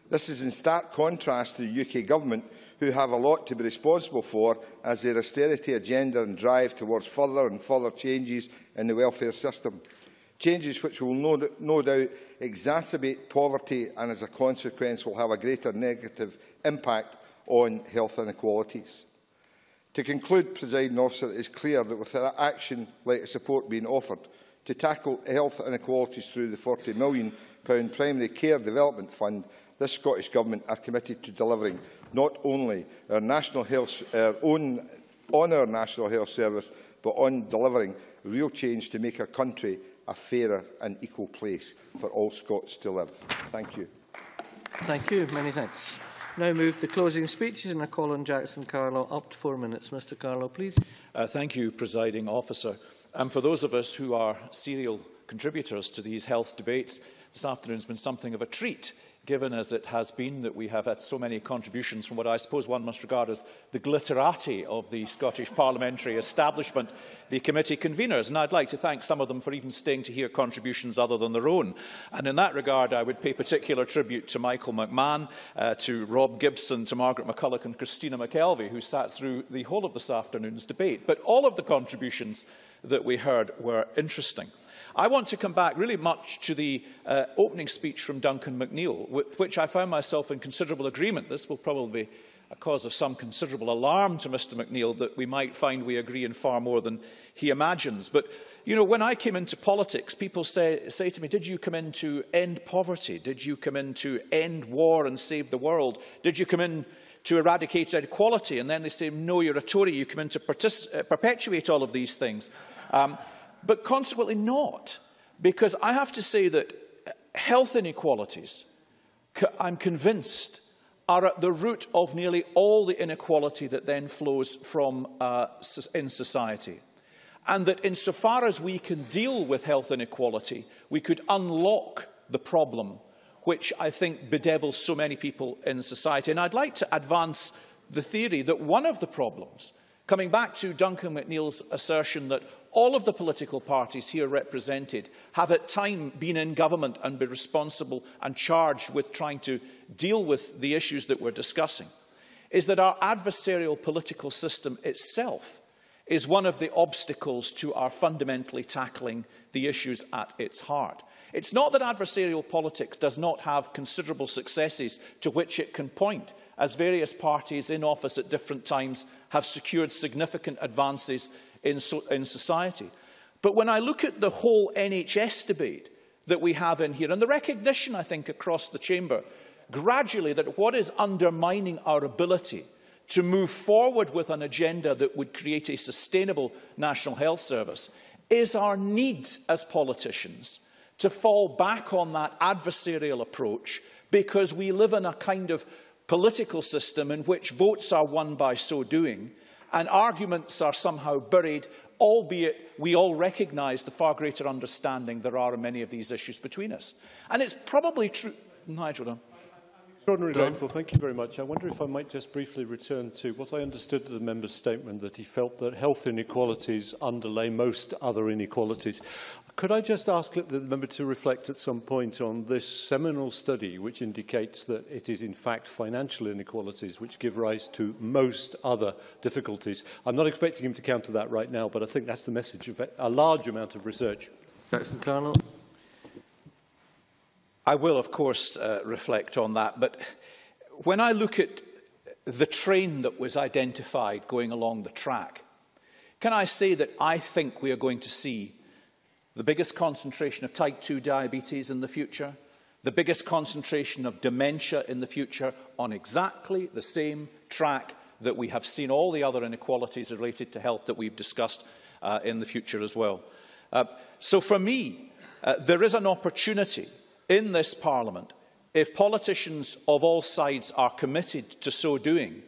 This is in stark contrast to the UK Government, who have a lot to be responsible for as their austerity agenda and drive towards further and further changes in the welfare system. Changes which will no, no doubt exacerbate poverty and as a consequence will have a greater negative impact on health inequalities. To conclude, Presiding Officer, it is clear that with action like the support being offered to tackle health inequalities through the £40 million Primary Care Development Fund, this Scottish Government are committed to delivering not only our, national health, our own, on our National Health Service, but on delivering real change to make our country a fairer and equal place for all Scots to live. Thank you. Thank you. Many thanks now move to closing speeches and I call on Jackson Carlo up to four minutes. Mr Carlo, please. Uh, thank you, presiding officer. And for those of us who are serial contributors to these health debates, this afternoon's been something of a treat given as it has been that we have had so many contributions from what I suppose one must regard as the glitterati of the Scottish parliamentary establishment, the committee conveners. And I'd like to thank some of them for even staying to hear contributions other than their own. And in that regard, I would pay particular tribute to Michael McMahon, uh, to Rob Gibson, to Margaret McCulloch and Christina McKelvie, who sat through the whole of this afternoon's debate. But all of the contributions that we heard were interesting. I want to come back really much to the uh, opening speech from Duncan McNeil, with which I found myself in considerable agreement. This will probably be a cause of some considerable alarm to Mr McNeil that we might find we agree in far more than he imagines. But, you know, when I came into politics, people say, say to me, did you come in to end poverty? Did you come in to end war and save the world? Did you come in to eradicate inequality? And then they say, no, you're a Tory, you come in to uh, perpetuate all of these things. Um, but consequently not, because I have to say that health inequalities, I'm convinced, are at the root of nearly all the inequality that then flows from uh, in society. And that insofar as we can deal with health inequality, we could unlock the problem which I think bedevils so many people in society. And I'd like to advance the theory that one of the problems, coming back to Duncan McNeil's assertion that all of the political parties here represented have at time been in government and been responsible and charged with trying to deal with the issues that we're discussing, is that our adversarial political system itself is one of the obstacles to our fundamentally tackling the issues at its heart. It's not that adversarial politics does not have considerable successes to which it can point, as various parties in office at different times have secured significant advances in, so, in society. But when I look at the whole NHS debate that we have in here, and the recognition, I think, across the chamber, gradually that what is undermining our ability to move forward with an agenda that would create a sustainable national health service is our need as politicians to fall back on that adversarial approach because we live in a kind of political system in which votes are won by so doing and arguments are somehow buried, albeit we all recognise the far greater understanding there are in many of these issues between us. And it's probably true... Nigel, Extraordinarily grateful. Thank you very much. I wonder if I might just briefly return to what I understood of the member's statement, that he felt that health inequalities underlay most other inequalities. Could I just ask the member to reflect at some point on this seminal study which indicates that it is in fact financial inequalities which give rise to most other difficulties? I'm not expecting him to counter that right now, but I think that's the message of a large amount of research. Jackson Carlaw. I will, of course, uh, reflect on that. But when I look at the train that was identified going along the track, can I say that I think we are going to see the biggest concentration of type 2 diabetes in the future, the biggest concentration of dementia in the future on exactly the same track that we have seen all the other inequalities related to health that we've discussed uh, in the future as well. Uh, so for me, uh, there is an opportunity in this Parliament, if politicians of all sides are committed to so doing,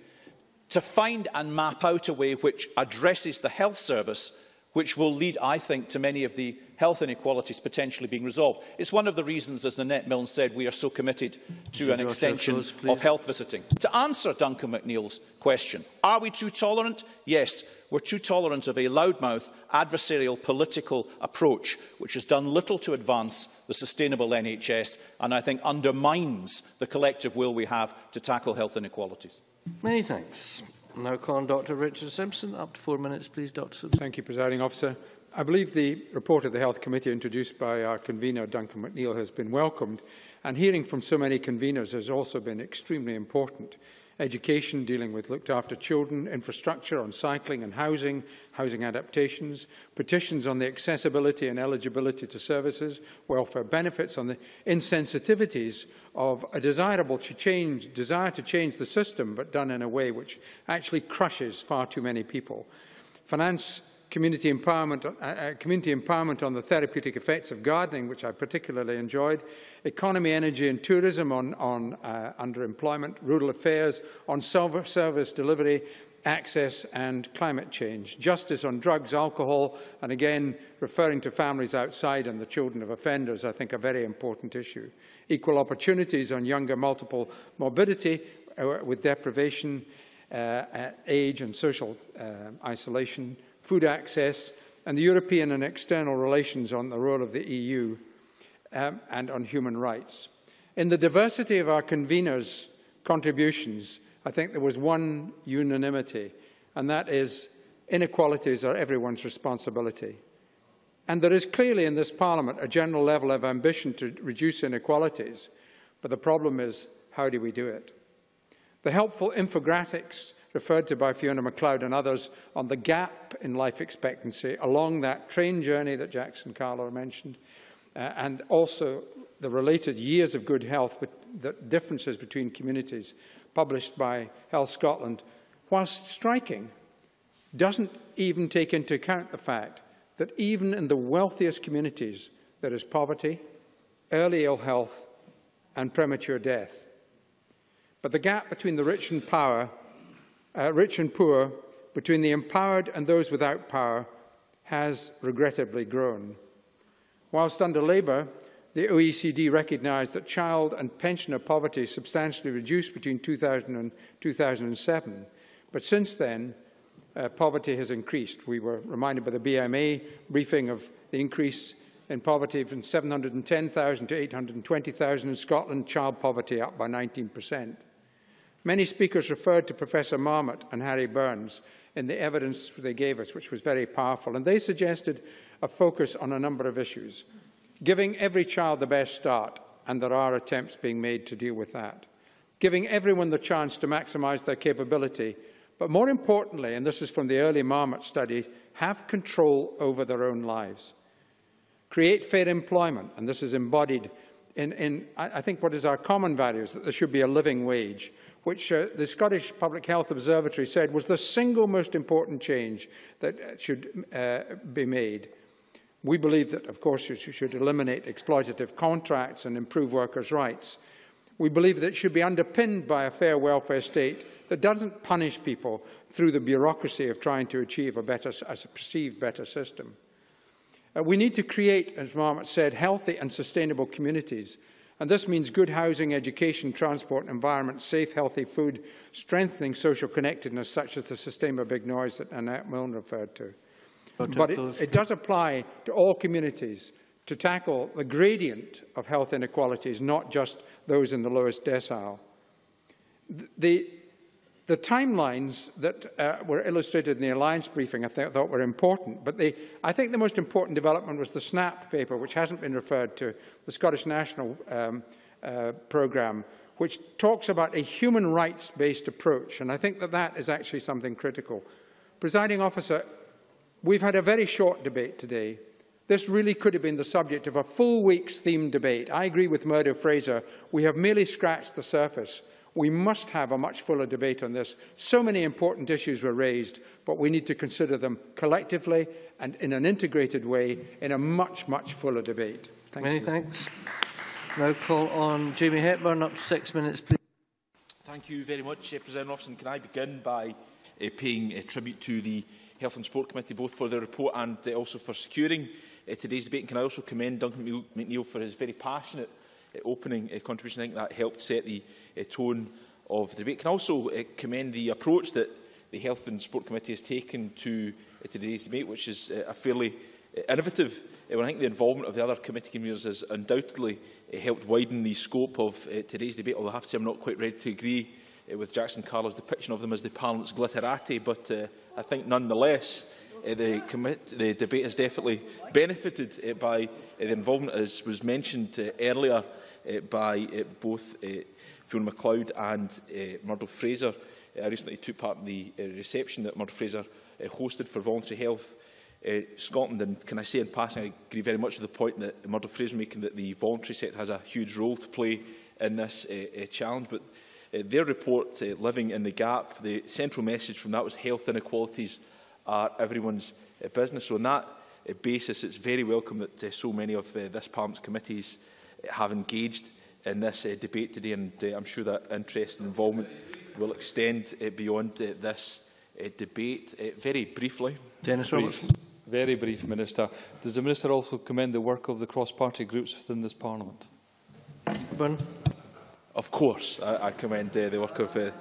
to find and map out a way which addresses the health service, which will lead, I think, to many of the health inequalities potentially being resolved. It's one of the reasons, as Nanette Milne said, we are so committed to an extension close, of health visiting. To answer Duncan McNeil's question, are we too tolerant? Yes, we're too tolerant of a loudmouth, adversarial political approach which has done little to advance the sustainable NHS and I think undermines the collective will we have to tackle health inequalities. Many thanks. Now call on Dr Richard Simpson. Up to four minutes, please, Dr Simpson. Thank you, Presiding Officer. I believe the report of the Health Committee introduced by our convener, Duncan McNeil, has been welcomed, and hearing from so many conveners has also been extremely important. Education, dealing with looked after children, infrastructure on cycling and housing, housing adaptations, petitions on the accessibility and eligibility to services, welfare benefits, on the insensitivities of a desirable to change, desire to change the system, but done in a way which actually crushes far too many people. Finance community empowerment, uh, uh, community empowerment on the therapeutic effects of gardening, which I particularly enjoyed, economy, energy and tourism on, on uh, underemployment, rural affairs, on service delivery, access and climate change, justice on drugs, alcohol, and again, referring to families outside and the children of offenders, I think a very important issue. Equal opportunities on younger multiple morbidity uh, with deprivation, uh, uh age and social uh, isolation, food access, and the European and external relations on the role of the EU um, and on human rights. In the diversity of our conveners' contributions, I think there was one unanimity, and that is inequalities are everyone's responsibility. And there is clearly in this Parliament a general level of ambition to reduce inequalities, but the problem is, how do we do it? The helpful infographics referred to by Fiona McLeod and others on the gap in life expectancy along that train journey that Jackson Carlaw mentioned, uh, and also the related years of good health, but the differences between communities, published by Health Scotland, whilst striking, doesn't even take into account the fact that even in the wealthiest communities there is poverty, early ill health and premature death. But the gap between the rich and power, uh, rich and poor, between the empowered and those without power, has regrettably grown. Whilst under Labour, the OECD recognised that child and pensioner poverty substantially reduced between 2000 and 2007. But since then, uh, poverty has increased. We were reminded by the BMA briefing of the increase in poverty from 710,000 to 820,000 in Scotland, child poverty up by 19%. Many speakers referred to Professor Marmot and Harry Burns in the evidence they gave us, which was very powerful, and they suggested a focus on a number of issues. Giving every child the best start, and there are attempts being made to deal with that. Giving everyone the chance to maximise their capability but more importantly, and this is from the early Marmot study, have control over their own lives. Create fair employment, and this is embodied in, in I think, what is our common values, that there should be a living wage, which uh, the Scottish Public Health Observatory said was the single most important change that should uh, be made. We believe that, of course, you should eliminate exploitative contracts and improve workers' rights. We believe that it should be underpinned by a fair welfare state that doesn't punish people through the bureaucracy of trying to achieve a, better, a perceived better system. Uh, we need to create, as Marmot said, healthy and sustainable communities. And this means good housing, education, transport, environment, safe, healthy food, strengthening social connectedness, such as the Sustainable Big Noise that Nanette Milne referred to. But it, it does apply to all communities to tackle the gradient of health inequalities, not just those in the lowest decile. The, the timelines that uh, were illustrated in the Alliance briefing I th thought were important, but the, I think the most important development was the SNAP paper, which hasn't been referred to, the Scottish National um, uh, Programme, which talks about a human rights-based approach, and I think that that is actually something critical. Presiding officer, we've had a very short debate today. This really could have been the subject of a full week's themed debate. I agree with Murdo Fraser. We have merely scratched the surface. We must have a much fuller debate on this. So many important issues were raised, but we need to consider them collectively and in an integrated way in a much, much fuller debate. Thank Many you. thanks. Now call on Jamie Hepburn, up to six minutes, please. Thank you very much, uh, President Officer. Can I begin by uh, paying uh, tribute to the Health and Sport Committee, both for their report and uh, also for securing uh, today's debate. And can I also commend Duncan McNeil for his very passionate opening uh, contribution. I think that helped set the uh, tone of the debate. Can also uh, commend the approach that the Health and Sport Committee has taken to uh, today's debate, which is uh, a fairly uh, innovative. Uh, I think the involvement of the other committee conveners has undoubtedly uh, helped widen the scope of uh, today's debate, although I have to say I'm not quite ready to agree uh, with Jackson Carlaw's depiction of them as the Parliament's glitterati, but uh, I think nonetheless uh, the, the debate has definitely benefited uh, by uh, the involvement, as was mentioned uh, earlier, uh, by uh, both uh, Fiona MacLeod and uh, Murdo Fraser. Uh, I recently took part in the uh, reception that Murdo Fraser uh, hosted for Voluntary Health uh, Scotland. And can I say in passing, I agree very much with the point that Murdo Fraser making that the voluntary sector has a huge role to play in this uh, uh, challenge. But uh, their report, uh, Living in the Gap, the central message from that was health inequalities are everyone's uh, business. So on that uh, basis, it's very welcome that uh, so many of uh, this Parliament's committees have engaged in this uh, debate today, and uh, I'm sure that interest and involvement will extend uh, beyond uh, this uh, debate. Uh, very briefly. Dennis Roberts. Very brief, Minister. Does the Minister also commend the work of the cross-party groups within this Parliament? Burn. Of course, I, I commend uh, the work of uh, uh,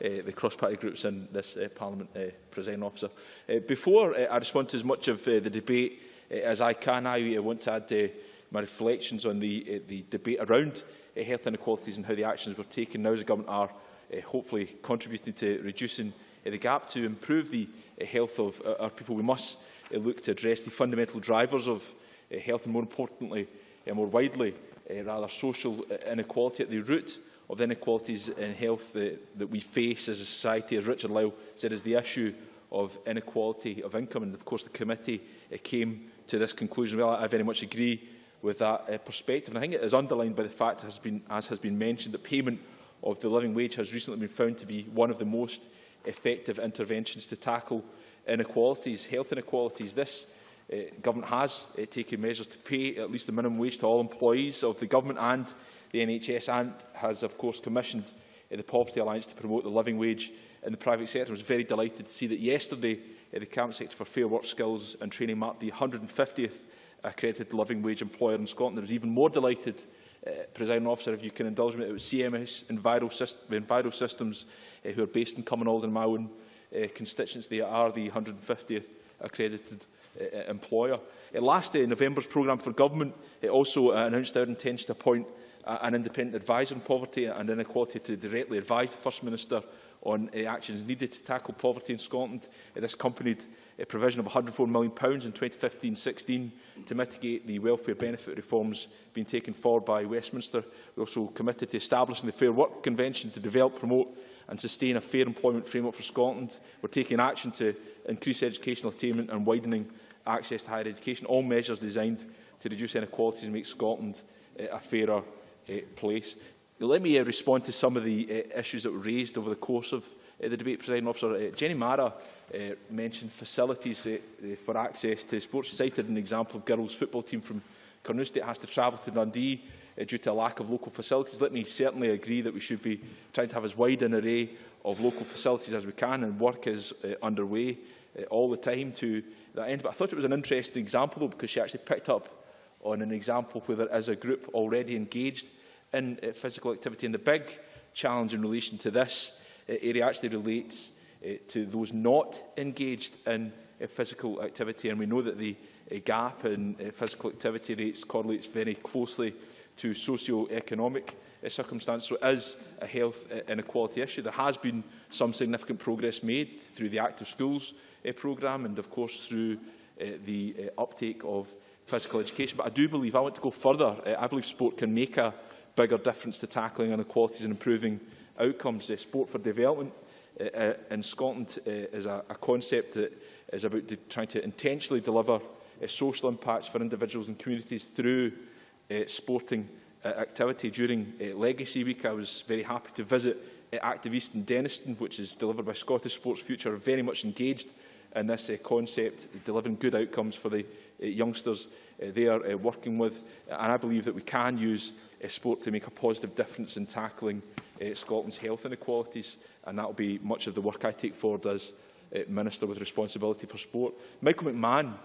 the cross-party groups in this uh, Parliament, uh, President Officer. Uh, before uh, I respond to as much of uh, the debate uh, as I can, I uh, want to add uh, my reflections on the, uh, the debate around uh, health inequalities and how the actions were taken now as a government are uh, hopefully contributing to reducing uh, the gap to improve the uh, health of uh, our people. We must uh, look to address the fundamental drivers of uh, health and, more importantly, uh, more widely, uh, rather social inequality at the root of the inequalities in health uh, that we face as a society, as Richard Lyle said, is the issue of inequality of income. And of course, the committee uh, came to this conclusion. Well, I very much agree with that uh, perspective. And I think it is underlined by the fact, has been, as has been mentioned, that payment of the living wage has recently been found to be one of the most effective interventions to tackle inequalities, health inequalities. This uh, government has uh, taken measures to pay at least the minimum wage to all employees of the government and the NHS and has, of course, commissioned uh, the Poverty Alliance to promote the living wage in the private sector. I was very delighted to see that yesterday uh, the Cabinet Secretary for Fair Work Skills and Training marked the 150th accredited living wage employer in Scotland. I was even more delighted, uh, Presiding Officer, if you can indulge me, it was CMS Enviro, Syst Enviro Systems, uh, who are based in Cumbernauld and my own uh, constituents. They are the 150th accredited uh, employer. Uh, last uh, November's programme for government it also uh, announced our intention to appoint uh, an independent advisor on poverty and inequality to directly advise the First Minister on uh, actions needed to tackle poverty in Scotland. Uh, this accompanied a provision of £104 million in 2015-16 to mitigate the welfare benefit reforms being taken forward by Westminster. We are also committed to establishing the Fair Work Convention to develop, promote and sustain a fair employment framework for Scotland. We're taking action to increase educational attainment and widening access to higher education, all measures designed to reduce inequalities and make Scotland uh, a fairer uh, place. Let me uh, respond to some of the uh, issues that were raised over the course of uh, the debate, President Officer. Uh, Jenny Marra uh, mentioned facilities uh, uh, for access to sports. Cited an example of girls' football team from Carnoustie has to travel to Dundee uh, due to a lack of local facilities. Let me certainly agree that we should be trying to have as wide an array of local facilities as we can, and work is uh, underway uh, all the time to that end. But I thought it was an interesting example, though, because she actually picked up on an example where there is a group already engaged in uh, physical activity. And the big challenge in relation to this uh, area actually relates Eh, to those not engaged in uh, physical activity. And we know that the uh, gap in physical activity rates correlates very closely to socio-economic circumstances. So it is a health inequality issue. There has been some significant progress made through the Active Schools programme and, of course, through the uptake of physical education. But I do believe, I want to go further, I believe sport can make a bigger difference to tackling inequalities and improving outcomes. Sport for development uh, in Scotland uh, is a, a concept that is about to, trying to intentionally deliver uh, social impacts for individuals and communities through uh, sporting uh, activity. During uh, Legacy Week, I was very happy to visit uh, Active East in Deniston, which is delivered by Scottish Sports Future, very much engaged in this uh, concept, delivering good outcomes for the uh, youngsters uh, they are uh, working with. And I believe that we can use uh, sport to make a positive difference in tackling uh, Scotland's health inequalities. And that will be much of the work I take forward as uh, Minister with responsibility for sport. Michael McMahon, uh,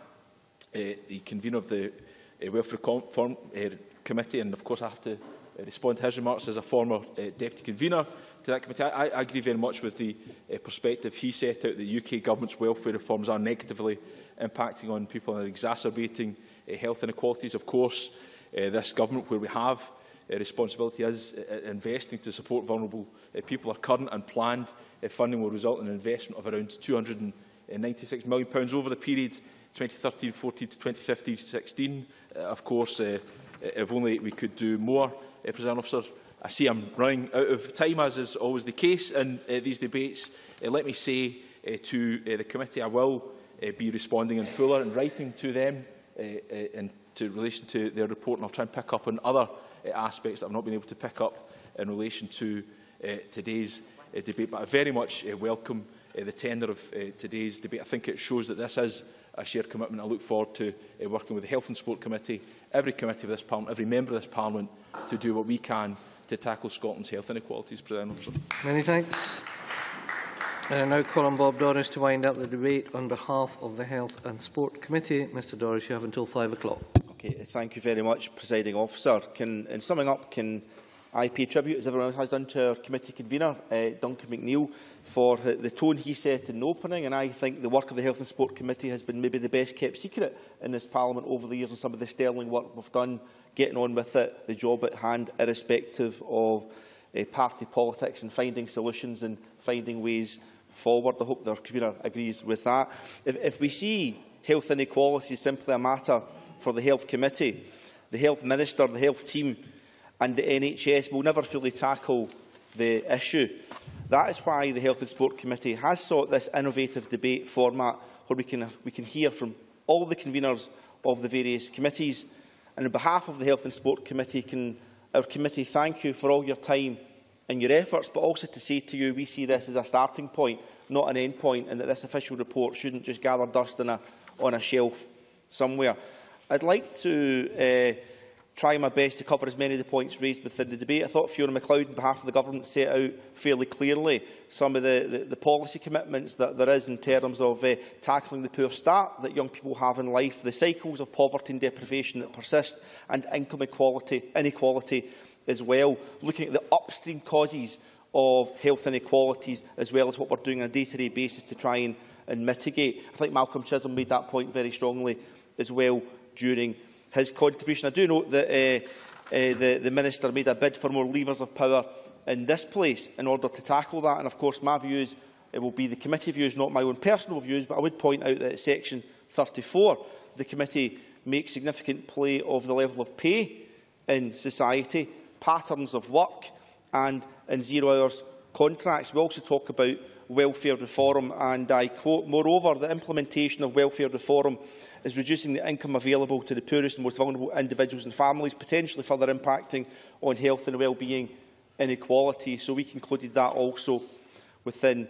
the convener of the uh, Welfare Reform uh, Committee, and of course I have to uh, respond to his remarks as a former uh, deputy convener, to that committee. I, I agree very much with the uh, perspective he set out that the UK government's welfare reforms are negatively impacting on people and are exacerbating uh, health inequalities. Of course, uh, this government, where we have uh, responsibility is uh, uh investing to support vulnerable uh, people. Our current and planned uh, funding will result in an investment of around £296 million pounds over the period 2013-14 to 2015-16. Uh, of course, uh, uh, if only we could do more, uh, President Officer, I see I'm running out of time, as is always the case in uh, these debates. Uh, let me say uh, to uh, the committee, I will uh, be responding in fuller and writing to them uh, uh, in to relation to their report, and I'll try and pick up on other uh, aspects that I've not been able to pick up in relation to uh, today's uh, debate. But I very much uh, welcome uh, the tenor of uh, today's debate. I think it shows that this is a shared commitment. I look forward to uh, working with the Health and Sport Committee, every committee of this Parliament, every member of this Parliament, to do what we can to tackle Scotland's health inequalities. Many thanks. And I now call on Bob Doris to wind up the debate on behalf of the Health and Sport Committee. Mr Doris, you have until five o'clock. Okay, thank you very much, Presiding Officer. Can, in summing up, can I pay tribute, as everyone else has done, to our committee convener, uh, Duncan McNeil, for the tone he set in the opening, and I think the work of the Health and Sport Committee has been maybe the best kept secret in this Parliament over the years, and some of the sterling work we've done, getting on with it, the job at hand, irrespective of uh, party politics and finding solutions and finding ways forward. I hope the convener agrees with that. If, if we see health inequality is simply a matter for the Health Committee. The Health Minister, the Health Team and the NHS will never fully tackle the issue. That is why the Health and Sport Committee has sought this innovative debate format where we can, we can hear from all the conveners of the various committees. And on behalf of the Health and Sport Committee, can our committee thank you for all your time and your efforts, but also to say to you we see this as a starting point, not an end point, and that this official report shouldn't just gather dust on a, on a shelf somewhere. I'd like to uh, trying my best to cover as many of the points raised within the debate. I thought Fiona MacLeod, on behalf of the Government, set out fairly clearly some of the, the, the policy commitments that there is in terms of uh, tackling the poor start that young people have in life, the cycles of poverty and deprivation that persist, and income equality, inequality as well, looking at the upstream causes of health inequalities as well as what we're doing on a day-to-day -day basis to try and, and mitigate. I think Malcolm Chisholm made that point very strongly as well during his contribution. I do note that uh, uh, the, the Minister made a bid for more levers of power in this place in order to tackle that. And of course, my views it will be the committee views, not my own personal views, but I would point out that section 34, the committee makes significant play of the level of pay in society, patterns of work and in zero hours contracts. We also talk about welfare reform and I quote, moreover, the implementation of welfare reform is reducing the income available to the poorest and most vulnerable individuals and families, potentially further impacting on health and well-being inequality. So we concluded that also within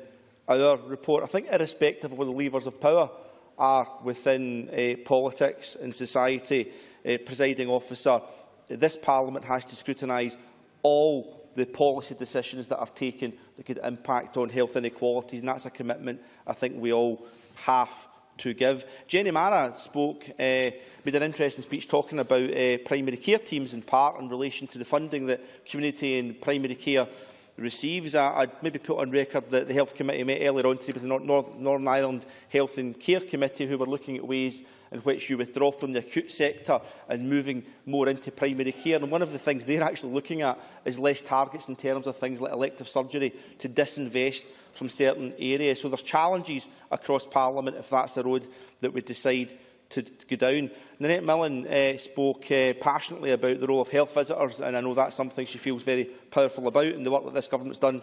our report. I think irrespective of what the levers of power are within uh, politics and society, uh, presiding officer, this Parliament has to scrutinise all the policy decisions that are taken that could impact on health inequalities. And that's a commitment I think we all have to give. Jenny Mara spoke, uh, made an interesting speech talking about uh, primary care teams in part in relation to the funding that community and primary care receives. I, I'd maybe put on record that the Health Committee met earlier on today with the North, Northern Ireland Health and Care Committee who were looking at ways in which you withdraw from the acute sector and moving more into primary care. And one of the things they're actually looking at is less targets in terms of things like elective surgery to disinvest from certain areas. So there's challenges across Parliament if that's the road that we decide to, go down. Nanette Milne uh, spoke uh, passionately about the role of health visitors, and I know that's something she feels very powerful about, and the work that this government's done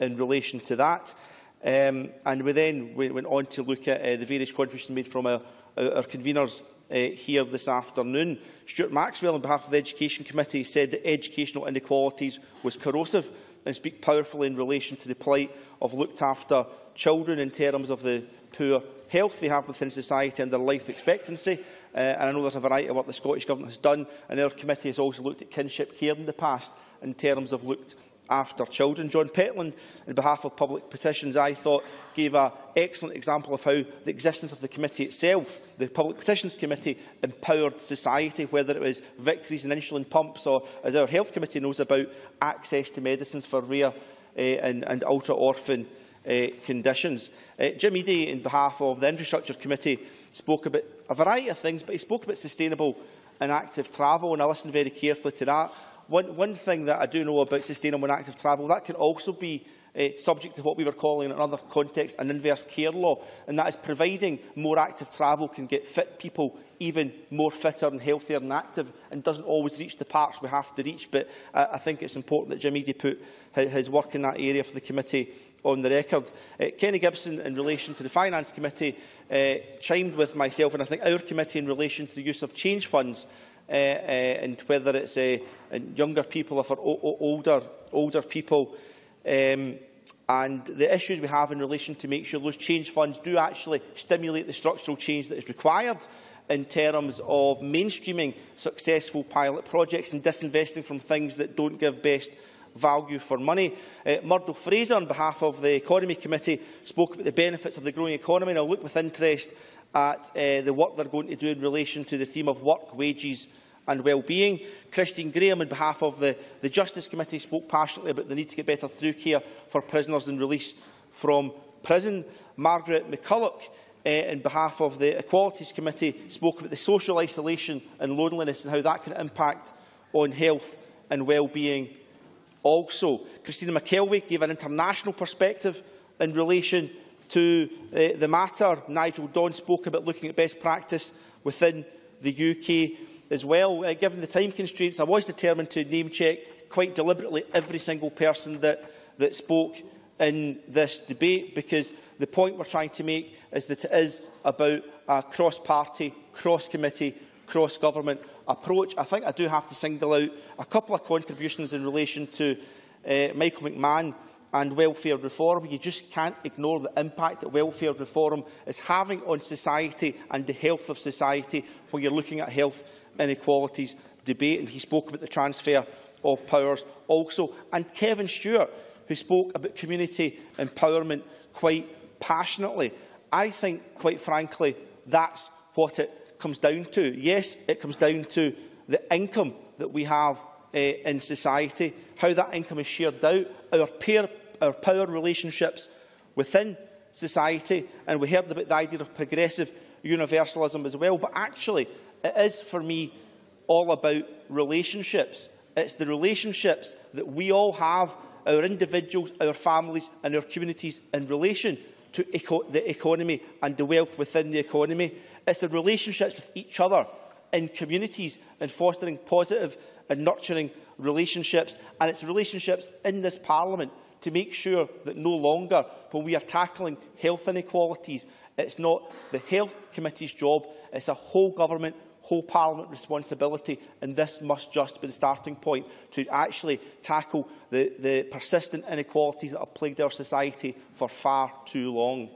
in relation to that. Um, and we then we went on to look at uh, the various contributions made from our, our conveners uh, here this afternoon. Stewart Maxwell, on behalf of the Education Committee, said that educational inequalities was corrosive and speak powerfully in relation to the plight of looked after children in terms of the poor health they have within society and their life expectancy. Uh, and I know there's a variety of what the Scottish Government has done, and our committee has also looked at kinship care in the past in terms of looked after children. John Pentland, on behalf of Public Petitions, I thought gave an excellent example of how the existence of the committee itself, the Public Petitions Committee, empowered society, whether it was victories in insulin pumps or, as our Health Committee knows about, access to medicines for rare uh, and, and ultra-orphan uh, conditions. Uh, Jim Eadie, on behalf of the Infrastructure Committee, spoke about a variety of things, but he spoke about sustainable and active travel, and I listened very carefully to that. One, one thing that I do know about sustainable and active travel, that can also be uh, subject to what we were calling in another context an inverse care law, and that is providing more active travel can get fit people even more fitter and healthier and active and doesn't always reach the parts we have to reach. But uh, I think it's important that Jim Eadie put his work in that area for the committee on the record. Uh, Kenny Gibson, in relation to the Finance Committee, uh, chimed with myself and I think our committee in relation to the use of change funds uh, uh, and whether it's uh, younger people or for older, older people. Um, and the issues we have in relation to make sure those change funds do actually stimulate the structural change that is required in terms of mainstreaming successful pilot projects and disinvesting from things that don't give best value for money. Uh, Murdo Fraser, on behalf of the Economy Committee, spoke about the benefits of the growing economy, and I'll look with interest at uh, the work they're going to do in relation to the theme of work, wages and well-being. Christine Grahame, on behalf of the, the Justice Committee, spoke passionately about the need to get better through care for prisoners and release from prison. Margaret McCulloch, uh, on behalf of the Equalities Committee, spoke about the social isolation and loneliness and how that can impact on health and well-being also. Christina McKelvie gave an international perspective in relation to uh, the matter. Nigel Don spoke about looking at best practice within the UK as well. Uh, given the time constraints, I was determined to name-check quite deliberately every single person that, that spoke in this debate, because the point we're trying to make is that it is about a cross-party, cross-committee, cross-government approach. I think I do have to single out a couple of contributions in relation to uh, Michael McMahon and welfare reform. You just can't ignore the impact that welfare reform is having on society and the health of society when you're looking at health inequalities debate. And he spoke about the transfer of powers also. And Kevin Stewart, who spoke about community empowerment quite passionately. I think, quite frankly, that's what it comes down to. Yes, it comes down to the income that we have uh, in society, how that income is shared out, our, peer, our power relationships within society, and we heard about the idea of progressive universalism as well. But actually, it is, for me, all about relationships. It's the relationships that we all have, our individuals, our families and our communities in relation to eco the economy and the wealth within the economy. It's the relationships with each other in communities and fostering positive and nurturing relationships. And it's relationships in this Parliament to make sure that no longer, when we are tackling health inequalities, it's not the Health Committee's job, it's a whole government, whole Parliament responsibility, and this must just be the starting point to actually tackle the, the persistent inequalities that have plagued our society for far too long.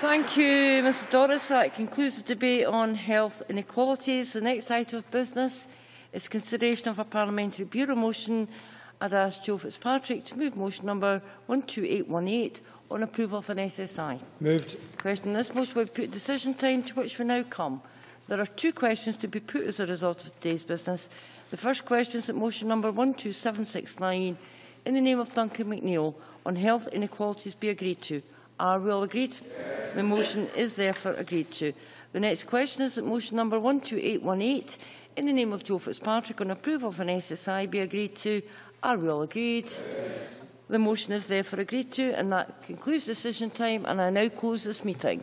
Thank you, Mr Doris. That concludes the debate on health inequalities. The next item of business is consideration of a parliamentary bureau motion. I'd ask Joe Fitzpatrick to move motion number 12818 on approval of an SSI. Moved. Question this motion will put decision time to which we now come. There are two questions to be put as a result of today's business. The first question is that motion number 12769 in the name of Duncan McNeil on health inequalities be agreed to. Are we all agreed? Yes. The motion is therefore agreed to. The next question is that motion number 12818 in the name of Joe Fitzpatrick on approval of an SSI be agreed to. Are we all agreed? Yes. The motion is therefore agreed to and that concludes decision time and I now close this meeting.